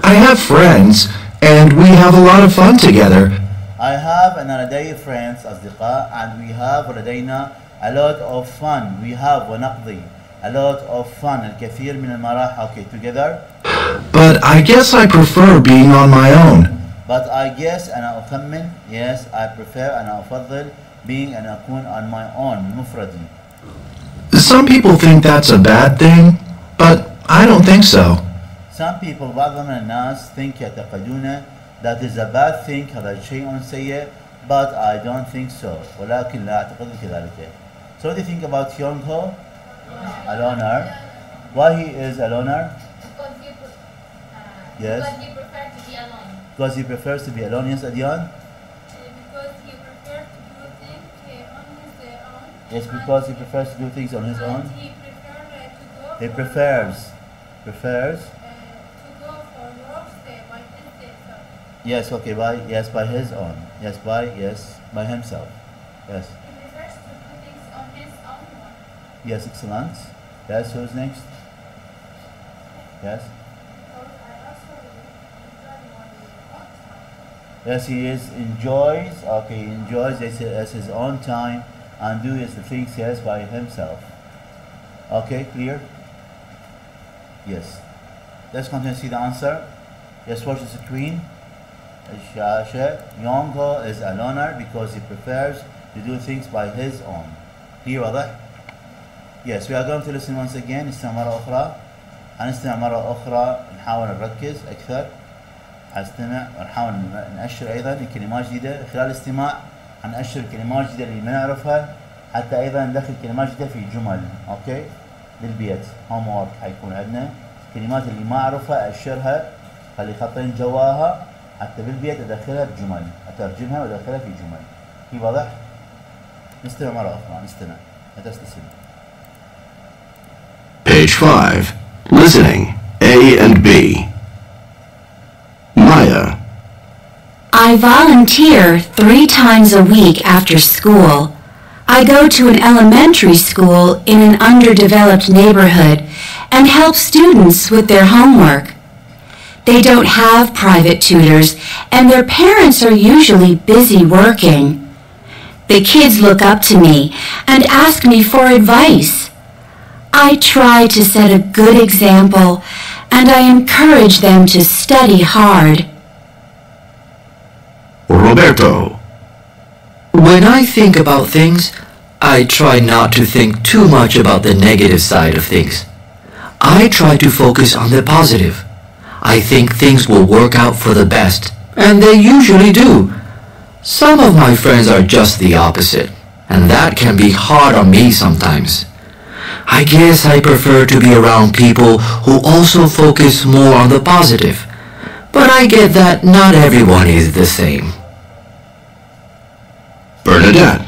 I have friends, and we have a lot of fun together. I have أنا لدي friends أصدقاء and we have لدينا a lot of fun we have ونقضي a lot of fun الكثير من المراح okay together But I guess I prefer being on my own. but I guess أنا أخمن yes I prefer أنا أفضل being أن أكون on my own بمفردي Some people think that's a bad thing, but I don't think so. Some people بعض من الناس think يعتقدون that is a bad thing هذا شيء سيء but I don't think so ولكن لا أعتقد كذلك So what do you think about Young Ho? A loner. Why he is a loner? Because he, pre- uh, Yes. because he prefer to be alone. Because he prefers to be alone. Yes, Adyan? Yes, because he prefers to do things on his own. he prefer uh, to go. He prefers. Prefers. Uh, to go for walks uh. Yes, okay, by yes, by his own. Yes, by yes, by himself. Yes. He prefers to do things on his own. Yes, excellent. Yes, who's next? Yes. Because I also enjoy my own time. Yes, he is enjoys. Okay, he enjoys as, as his own time and do his the things yes by himself. Okay, clear? Yes. Let's continue to see the answer. Yes, watch the screen. الشاشة Yongo is a loner because he prefers to do things by his own. Clear واضح؟ Yes, we are going to listen once again نستمع مرة أخرى. هنستمع مرة أخرى نحاول نركز أكثر. هنستمع ونحاول نأشر أيضا لكلمات جديدة خلال الاستماع هنأشر كلمات جديدة اللي ما نعرفها حتى أيضا ندخل كلمات جديدة في جمل أوكي للبيت هوم وورك حيكون عندنا كلمات اللي ما أعرفها أشرها خلي خطين جواها حتى بالبيت أدخلها بجمل أترجمها وأدخلها في جمل في واضح؟ نستمع مرة أخرى نستمع لا تستسلم Page 5. Listening. A and B. Maya. I volunteer three times a week after school. I go to an elementary school in an underdeveloped neighborhood and help students with their homework. They don't have private tutors and their parents are usually busy working. The kids look up to me and ask me for advice. I try to set a good example and I encourage them to study hard. Roberto. When I think about things, I try not to think too much about the negative side of things. I try to focus on the positive. I think things will work out for the best, and they usually do. Some of my friends are just the opposite, and that can be hard on me sometimes. I guess I prefer to be around people who also focus more on the positive. But I get that not everyone is the same. Bernadette.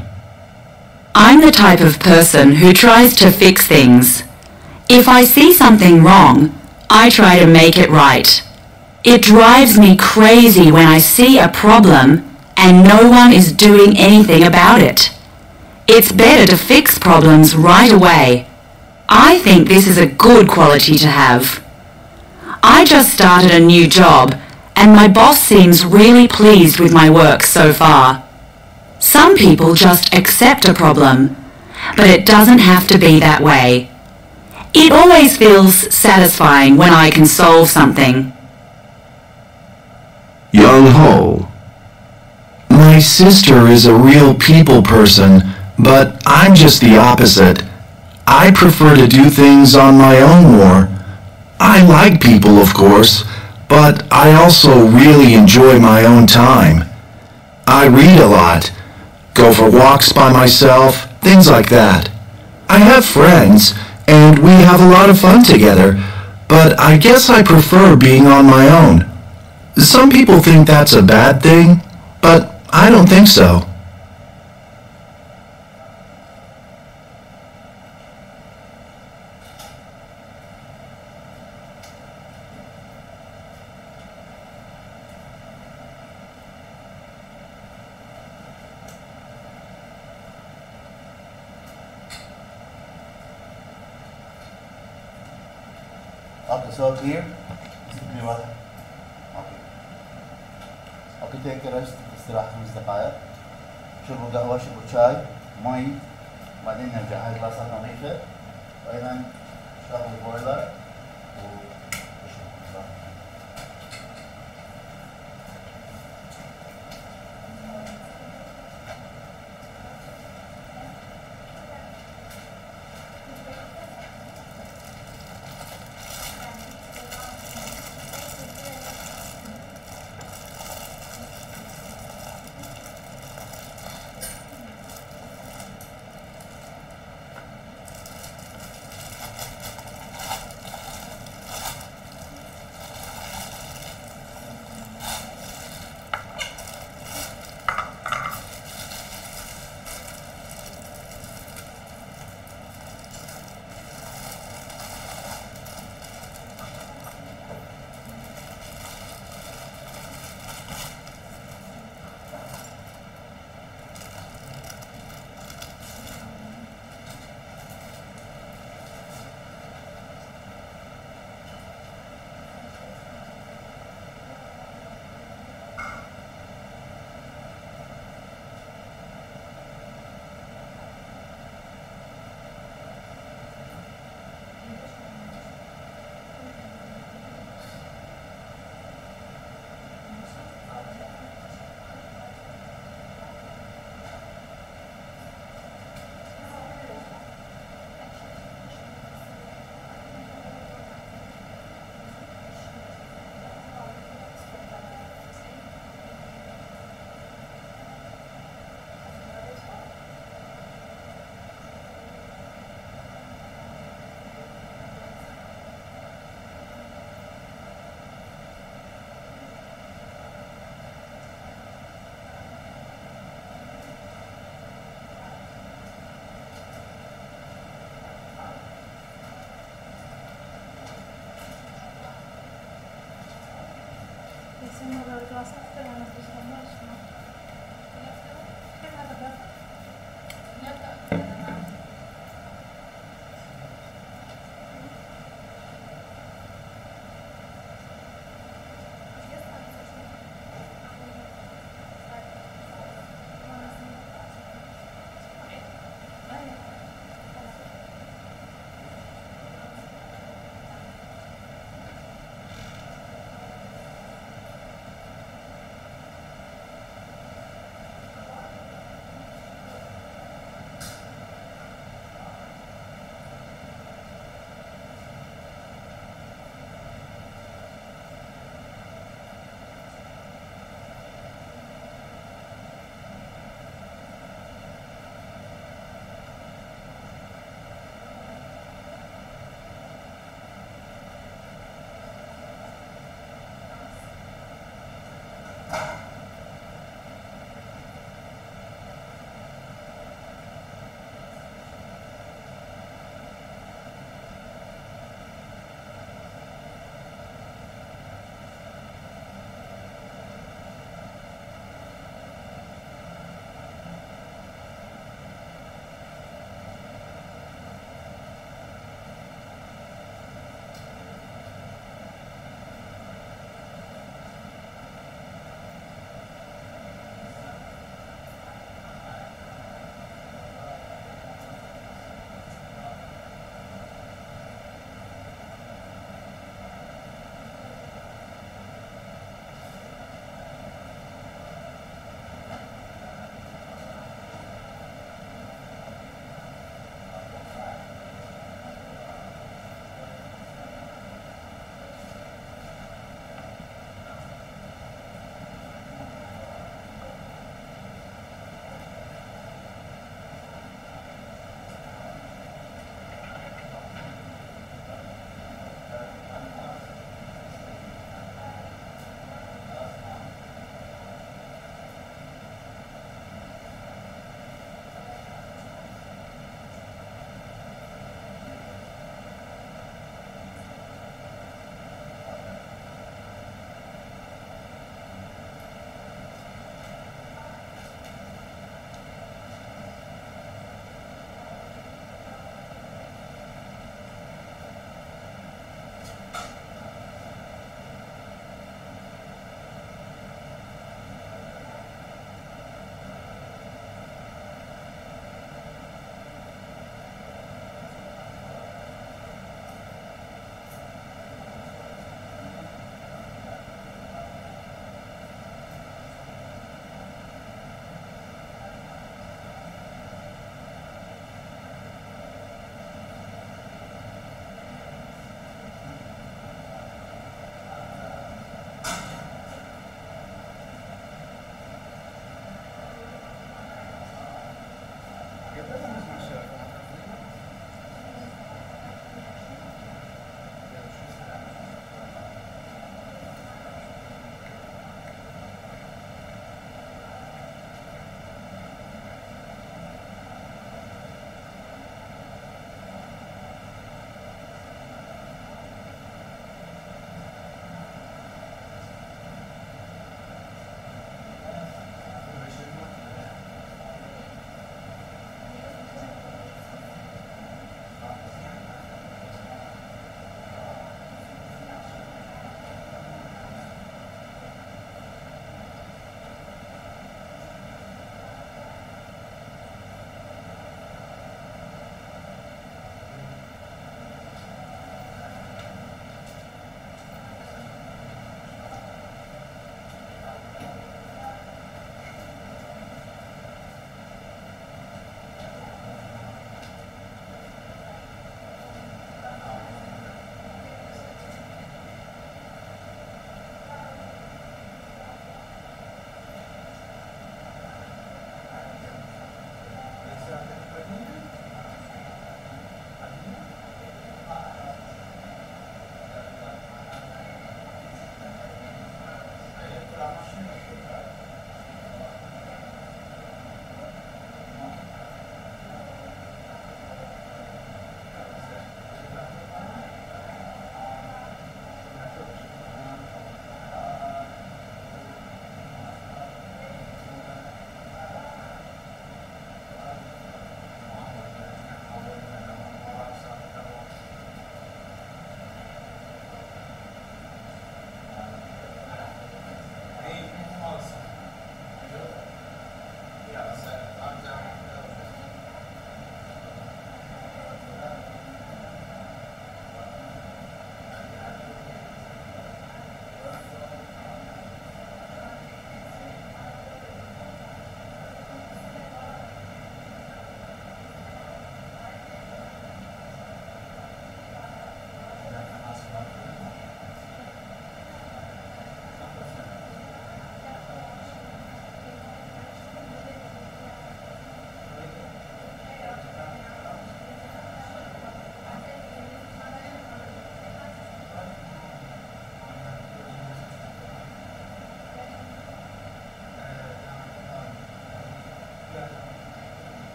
I'm the type of person who tries to fix things. If I see something wrong, I try to make it right. It drives me crazy when I see a problem and no one is doing anything about it. It's better to fix problems right away. I think this is a good quality to have. I just started a new job and my boss seems really pleased with my work so far. Some people just accept a problem, but it doesn't have to be that way. It always feels satisfying when I can solve something. Young Ho. My sister is a real people person, but I'm just the opposite. I prefer to do things on my own more. I like people, of course, but I also really enjoy my own time. I read a lot, go for walks by myself, things like that. I have friends, and we have a lot of fun together, but I guess I prefer being on my own. Some people think that's a bad thing, but I don't think so. مي، população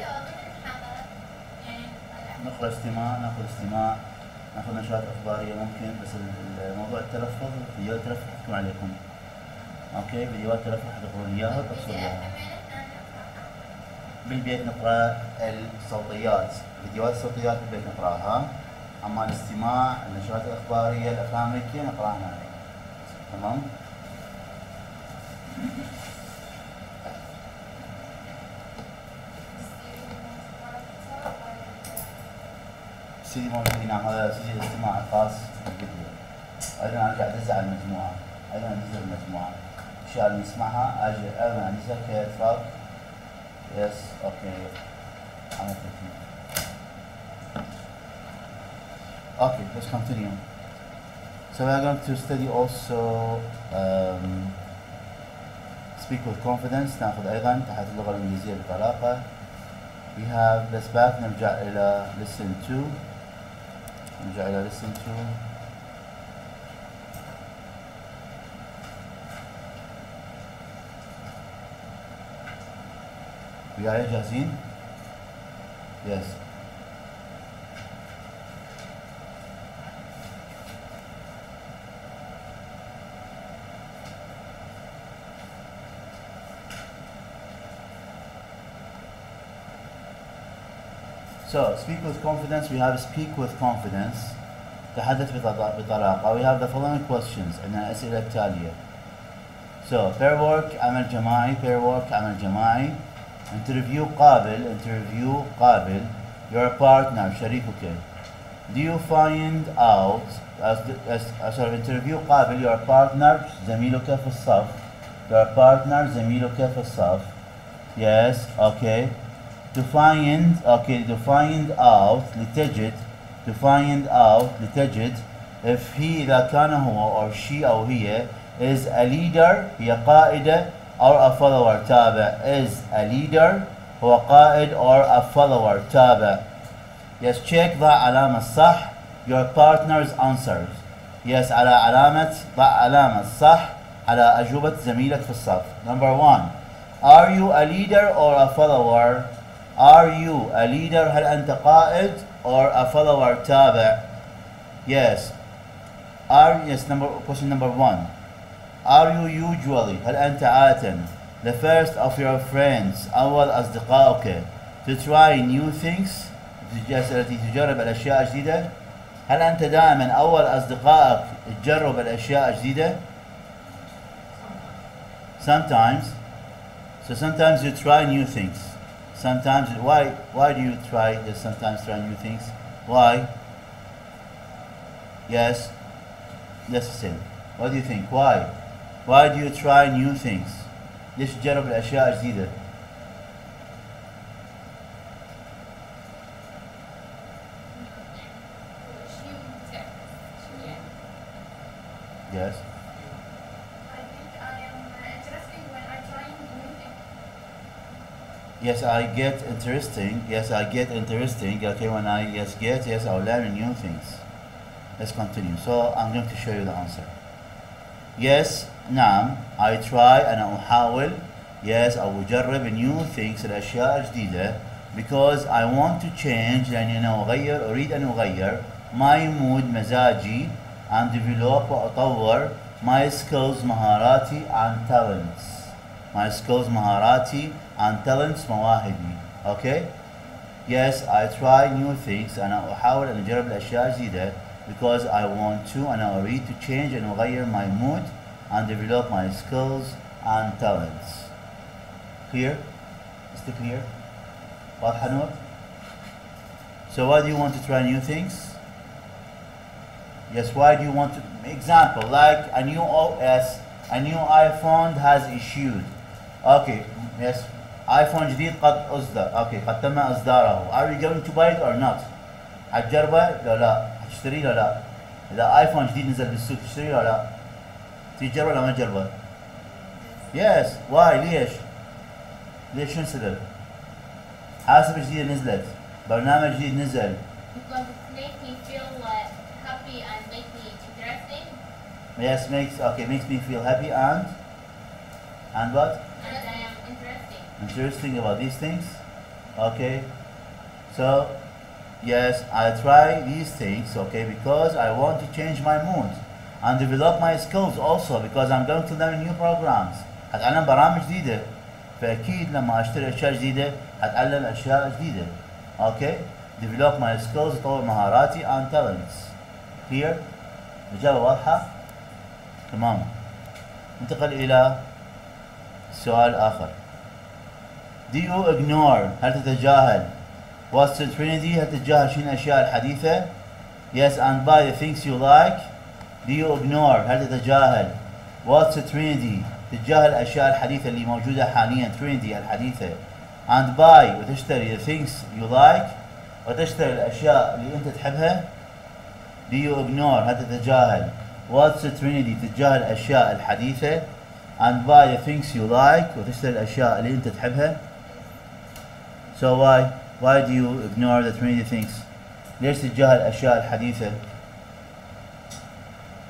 له من المحاضرة يعني نقرا استماع ناخذ استماع ناخذ نشاط اخباريه ممكن بس الموضوع التلفظ فيديوهات التلفظ تحكم عليكم. أوكي؟ فيديوهات التلفظ حتقرون اياها وتقصوا اياها بالبيت نقرأ الصوتيات. فيديوهات الصوتيات بالبيت نقرأها. أما الاستماع النشرات الأخبارية الأفلام الأمريكية نقرأها هنا. تمام؟ سيدي موجود نعم هذا سيدي الاستماع الخاص. بالفيديو أيضا أرجع اجزع المجموعة. أيضا اجزع المجموعة. الاشياء اللي نسمعها أجي أيضا اجزع كفرق يس أوكي. عملت أوكي، let's كونتينيو So we are going to study also um, speak with confidence. نأخذ أيضا تحت اللغة الإنجليزية بطلاقه. We have let's back. نرجع إلى listen to. نرجع إلى listen to. We are at Yasin. Yes. So, speak with confidence. We have speak with confidence. تحدث بطلاقة. We have the following questions and الأسئلة التالية. So, pair work, عمل جماعي, pair work, عمل جماعي. Interview قابل, interview قابل. Your partner شريكك. Do you find out as, as, as sorry, interview قابل your partner زميلك في الصف. Your partner زميلك في الصف. Yes, okay. To find, okay, to find out لتجد to find out لتجد if he إذا كان هو or she أو هي is a leader هي قائدة or a follower تابع is a leader هو قائد or a follower تابع Yes, check ضع علامة صح your partner's answers Yes, على علامة ضع علامة صح على أجوبة زميلك في الصف Number one Are you a leader or a follower? Are you a leader هل أنت قائد or a follower تابع? Yes. Are yes number question number one. Are you usually هل أنت عادة the first of your friends أول أصدقائك to try new things تج- التي تجرب الأشياء الجديدة؟ هل أنت دائما أول أصدقائك تجرب الأشياء الجديدة؟ Sometimes. So sometimes you try new things. Sometimes why why do you try uh, sometimes try new things? Why? Yes. Let's say. What do you think? Why? Why do you try new things? ليش تجرب الأشياء الجديدة؟ Yes. I think I am uh, interesting when I try new things. Yes, I get interesting. Yes, I get interesting. Okay, when I yes get yes, I'll learn new things. Let's continue. So I'm going to show you the answer. Yes, نعم. I try أنا أحاول. Yes, أو أجرب new things الأشياء الجديدة because I want to change لأني أنا أغير أريد أن أغير my mood مزاجي and develop وأطور my skills مهاراتي and talents my skills مهاراتي and talents مواهبي okay yes I try new things أنا أحاول أن أجرب الأشياء الجديدة because I want to أنا أريد to change أن أغير my mood and develop my skills and talents clear is it clear واضحة نور so why do you want to try new things Yes, why do you want to? Example, like a new OS, a new iPhone has issued. Okay, yes, iPhone جديد قد أصدر. Okay, قد تم إصداره. Are you going to buy it or not? هتجربه؟ لا لا. هتشتريه؟ لا لا. إذا ايفون جديد نزل بالسوق تشتريه ولا لا؟ تيجي ولا ما تجربه؟ يس واي ليش؟ ليش شو السبب؟ حاسبة جديدة نزلت برنامج جديد نزل Because it makes me feel uh, happy and make me interesting. yes makes okay makes me feel happy and and what? And I am interesting. interesting about these things okay so yes i try these things okay because i want to change my mood And develop my skills also because i'm going to learn new programs هتعلم برامج جديدة فأكيد لما أشتري أشياء جديدة هتعلم أشياء جديدة okay develop my skills أطور مهاراتي and talents clear الإجابة واضحة تمام ننتقل إلى سؤال آخر Do you ignore هل تتجاهل What's the Trinity هل تتجاهل شنو الأشياء الحديثة Yes and by the things you like Do you ignore هل تتجاهل What's the Trinity تتجاهل الأشياء الحديثة اللي موجودة حاليا Trinity الحديثة and buy وتشتري the things you like وتشتري الأشياء اللي أنت تحبها Do you ignore هل تتجاهل What's the Trinity تتجاهل الأشياء الحديثة and buy the things you like وتشتري الأشياء اللي أنت تحبها So why why do you ignore the Trinity things ليش تتجاهل الأشياء الحديثة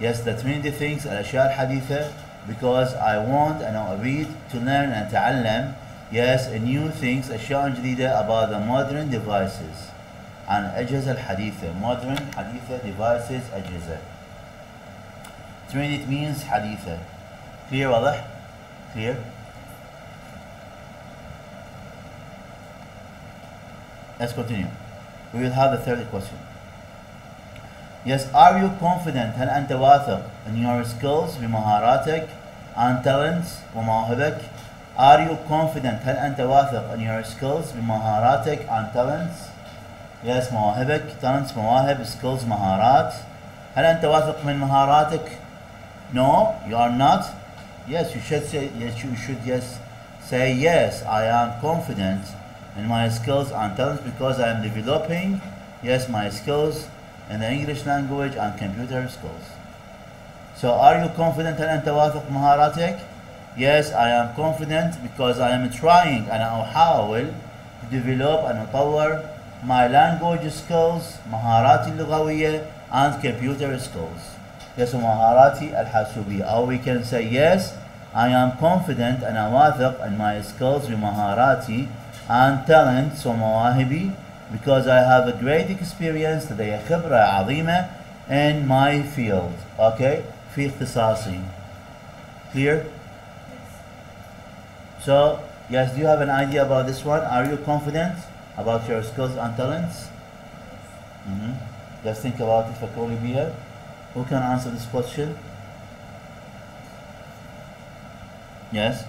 Yes, the many things, al-ashya Haditha, because I want and I read to learn and ta'allam, yes, new things, ashya jadida about the modern devices. And ajaz al-haditha, modern haditha devices ajaz. Trinit means حديثة Clear, واضح Clear? Let's continue. We will have the third question. yes are you confident هل أنت واثق in your skills بمهاراتك and talents ومواهبك are you confident هل أنت واثق in your skills بمهاراتك and talents yes مواهبك talents مواهب skills مهارات هل أنت واثق من مهاراتك no, you are not. Yes, you should say yes. You should yes say yes. I am confident in my skills and talents because I am developing yes my skills in the English language and computer skills. So, are you confident أن أنت واثق مهاراتك? Yes, I am confident because I am trying أنا أحاول to develop and أطور my language skills مهاراتي اللغوية and computer skills. Yes, مهاراتي الحاسوبية. Or we can say yes, I am confident أنا واثق in my skills ومهاراتي and talents ومواهبي because I have a great experience لدي خبرة عظيمة in my field. Okay? في اختصاصي. Clear? So, yes, do you have an idea about this one? Are you confident about your skills and talents? hmm Just think about it فكروا لي بيها. Who can answer this question? Yes?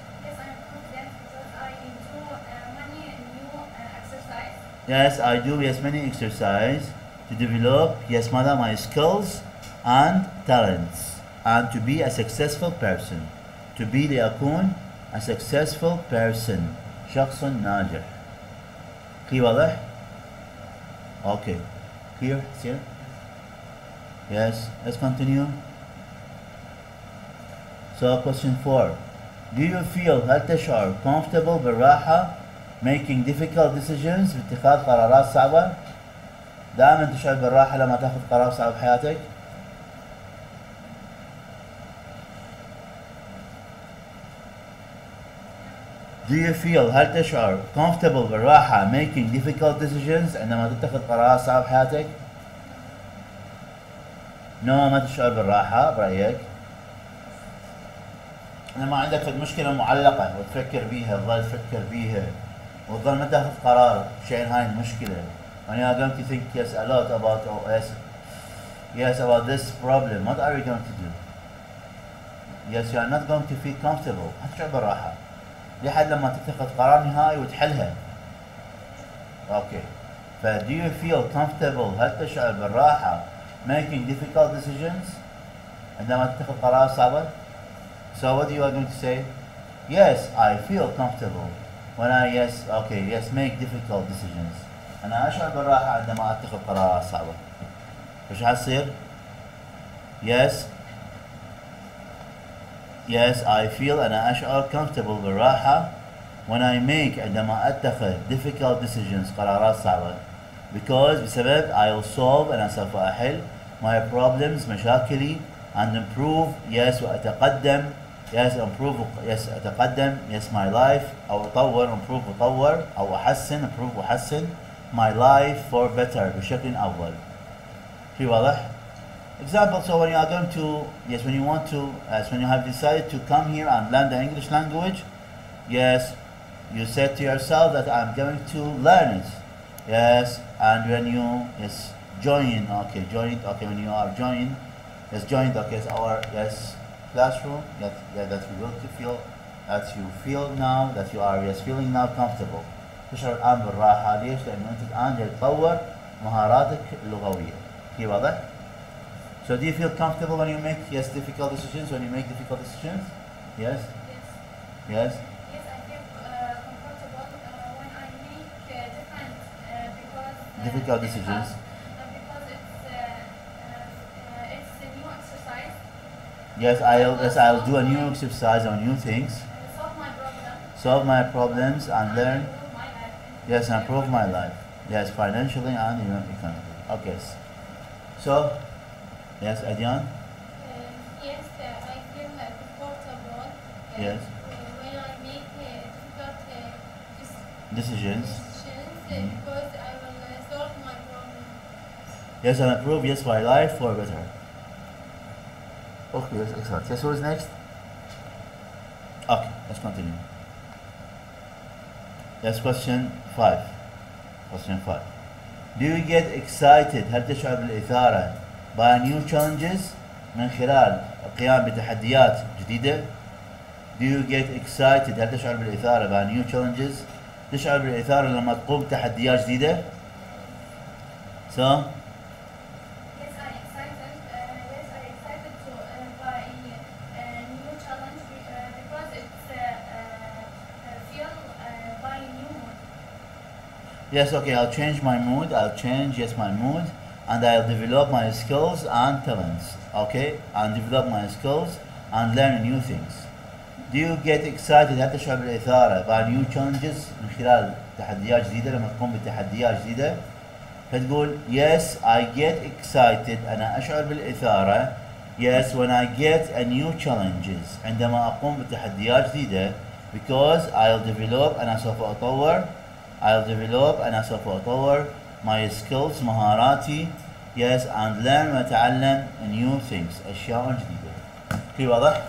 Yes, I do yes many exercise to develop yes mother my skills and talents and to be a successful person. To be لأكون a successful person. شخص ناجح. Clear واضح؟ Okay. Clear? Here? Yes, let's continue. So question four. Do you feel هل تشعر comfortable بالراحة making difficult decisions باتخاذ قرارات صعبة؟ دائما تشعر بالراحة لما تأخذ قرار صعب بحياتك؟ Do you feel هل تشعر comfortable بالراحة making difficult decisions عندما تتخذ قرارات صعبة بحياتك؟ No ما تشعر بالراحة برأيك؟ لما عندك مشكلة معلقة وتفكر بيها تظل تفكر بيها وتظل ما تاخذ قرار شيء هاي المشكلة when you are going to think yes a lot about oh, yes yes about this problem what are you going to do yes you are not going to feel comfortable هتشعر بالراحة لحد لما تتخذ قرار نهائي وتحلها أوكي ف do you feel comfortable هل تشعر بالراحة making difficult decisions عندما تتخذ قرارات صعبة so what you are going to say yes I feel comfortable I yes okay yes make difficult decisions أنا أشعر بالراحة عندما أتخذ قرارات صعبة إيش حتصير yes yes I feel أنا أشعر comfortable بالراحة when I make عندما أتخذ difficult decisions قرارات صعبة because بسبب I will solve أنا سوف أحل my problems مشاكلي and improve yes وأتقدم yes improve yes أتقدم yes my life أو أطور improve أطور أو أحسن improve وأحسن my life for better بشكل أفضل في واضح؟ Example, so when you are going to, yes, when you want to, as when you have decided to come here and learn the English language, yes, you said to yourself that I'm going to learn it. Yes, and when you, yes, join, okay, join, okay, when you are joined, yes, joined, okay, it's our, yes, classroom, that, yeah, that you will to feel, that you feel now, that you are, yes, feeling now comfortable. تشعر الآن بالراحة ليش؟ لأنه أنت الآن جاي تطور مهاراتك اللغوية. في واضح؟ So do you feel comfortable when you make yes difficult decisions? When you make difficult decisions? Yes. Yes. Yes. Yes, I Yes. I'll yes I'll do a new exercise on new things, solve my solve my problems, and learn. improve my life. Yes, improve my life. Yes, financially and even economically. Okay. So, yes, Adyan. Uh, yes, uh, I feel comfortable. uh, Yes. when I make uh, difficult uh, Decisions. decisions uh, Mhm. because I will uh, solve my problem. Yes, and improve. Yes, my life for better. Okay, yes, excellent. Yes, who's next? Okay, let's continue. Yes, question five. Question five. Do you get excited هل تشعر بالإثارة by new challenges من خلال القيام بتحديات جديدة؟ Do you get excited هل تشعر بالإثارة by new challenges؟ تشعر بالإثارة لما تقوم بتحديات جديدة؟ So, Yes, okay, I'll change my mood. I'll change, yes, my mood. And I'll develop my skills and talents. Okay? And develop my skills and learn new things. Do you get excited هل تشعر بالإثارة by new challenges من خلال تحديات جديدة لما تقوم بتحديات جديدة؟ فتقول yes I get excited أنا أشعر بالإثارة yes when I get a new challenges عندما أقوم بتحديات جديدة because I'll develop أنا سوف أطور I'll develop أنا سوف أطور my skills مهاراتي yes and learn وأتعلم new things أشياء جديدة في واضح؟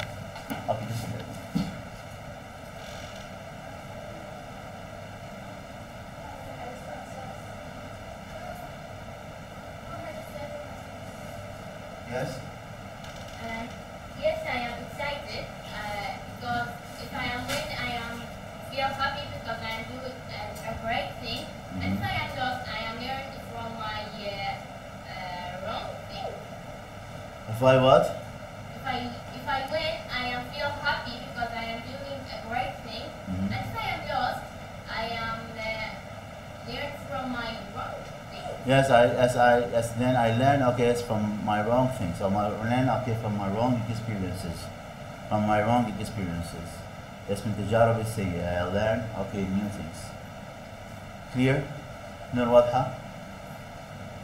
I learn okay it's from my wrong things. So my learn okay from my wrong experiences. From my wrong experiences. Yes من تجارب السيئة I learn okay new things. Clear? نور واضحة؟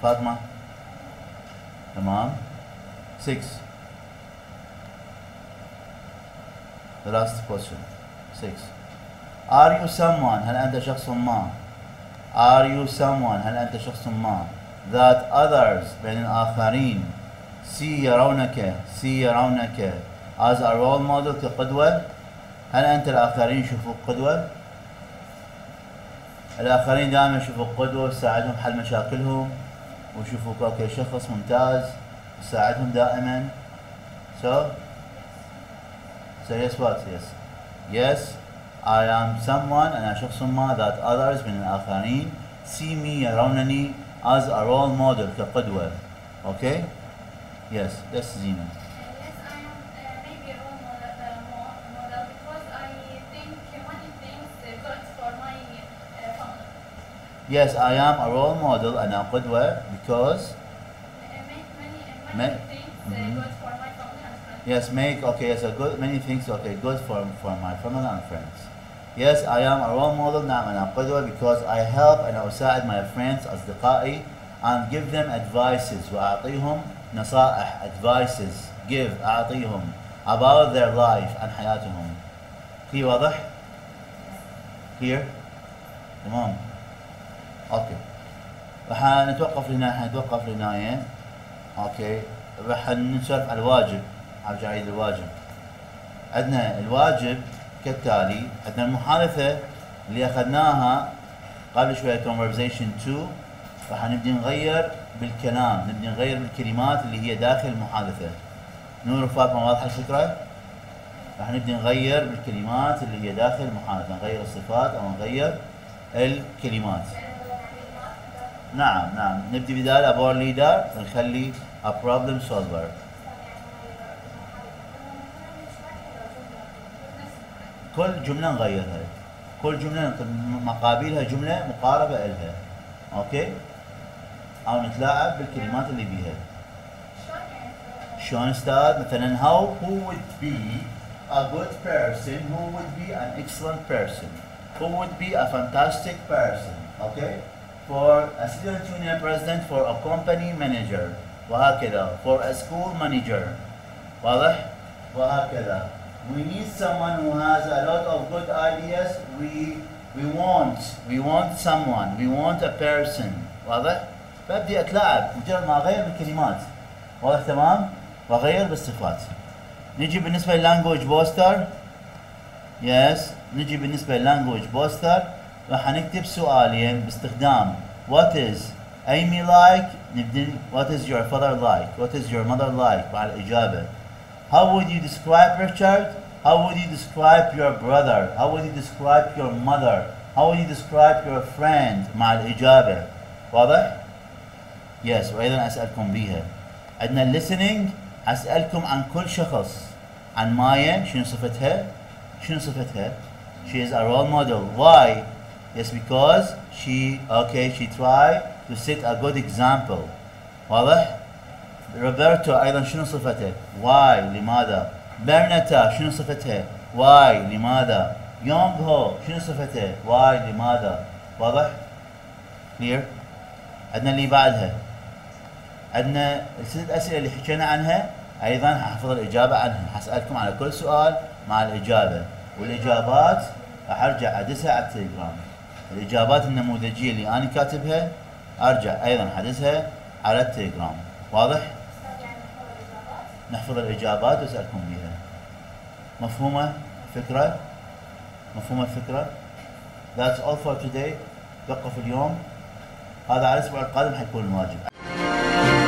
فاطمة؟ تمام؟ Six. The last question. Six. Are you someone هل أنت شخص ما Are you someone هل أنت شخص ما That others بين الآخرين. see يرونك see يرونك. As a role model كقدوة هل أنت الآخرين يشوفوك قدوة؟ الآخرين دائما يشوفوك قدوة تساعدهم حل مشاكلهم ويشوفوك أوكي شخص ممتاز تساعدهم دائما. So So yes what? Yes. Yes, I am someone أنا شخص ما that others من الآخرين. See me يرونني. as a role model كقدوة. Okay? Yes, yes Zina. Yes, I am uh, maybe a role model, uh, mo- model because I think many things uh, good for my uh, family. Yes, I am a role model أنا قدوة because Uh, make many, uh, Ma- many things uh, Mhm. good for my family and friends. Yes, make okay. Yes, a good many things. Okay, good for for my family and friends. Yes, I am a role model. نعم أنا قدوة because I help and أساعد my friends أصدقائي and give them advices وأعطيهم نصائح advices give أعطيهم about their life عن حياتهم. في واضح؟ Clear؟ تمام. أوكي. راح نتوقف هنا حنتوقف هنا أوكي راح نسولف على الواجب اعيد الواجب عندنا الواجب كالتالي عندنا المحادثة اللي أخذناها قبل شوية conversation 2 راح نبدي نغير بالكلام نبدي نغير بالكلمات اللي هي داخل المحادثة. نور وفاطمه واضحة الفكرة؟ راح نبدي نغير بالكلمات اللي هي داخل المحادثة نغير الصفات أو نغير الكلمات. نعم نعم. نبدي بدال ابور ليدر نخلي a problem solver. كل جملة نغيرها كل نكتب مقابلها جملة مقاربة إلها أوكي أو نتلاعب بالكلمات اللي بيها شلون أستاذ مثلا how who would be a good person who would be an excellent person who would be a fantastic person okay for a student union president for a company manager وهكذا for a school manager واضح وهكذا we need someone who has a lot of good ideas we we want we want someone we want a person واضح فابدي اتلاعب مجرد ما اغير بالكلمات واضح تمام واغير بالصفات نجي بالنسبه للانجوج بوستر يس نجي بالنسبه للانجوج بوستر راح نكتب سؤالين باستخدام what is Amy like نبدي what is your father like what is your mother like مع الإجابة how would you describe Richard how would you describe your brother how would you describe your mother how would you describe your friend مع الإجابة واضح yes وأيضا أسألكم بيها عندنا listening أسألكم عن كل شخص عن مايا شنو صفتها شنو صفتها she is a role model why yes because she okay she tried to set a good example واضح روبرتو أيضا شنو صفته؟ why لماذا؟ برنتا شنو صفتها why لماذا؟ يونغ هو شنو صفته؟ why لماذا؟ واضح؟ clear عندنا اللي بعدها. عندنا الست أسئلة اللي حكينا عنها أيضا ححفظ الإجابة عنها. حسألكم على كل سؤال مع الإجابة. والإجابات راح أرجع ادسها على التليجرام. الإجابات النموذجية اللي أنا كاتبها أرجع أيضا حدثها على التليجرام. واضح؟ نحفظ الإجابات وأسألكم بها. مفهومه فكره مفهومه الفكرة؟ That's all for today. توقف اليوم. هذا على الأسبوع القادم حيكون الواجب.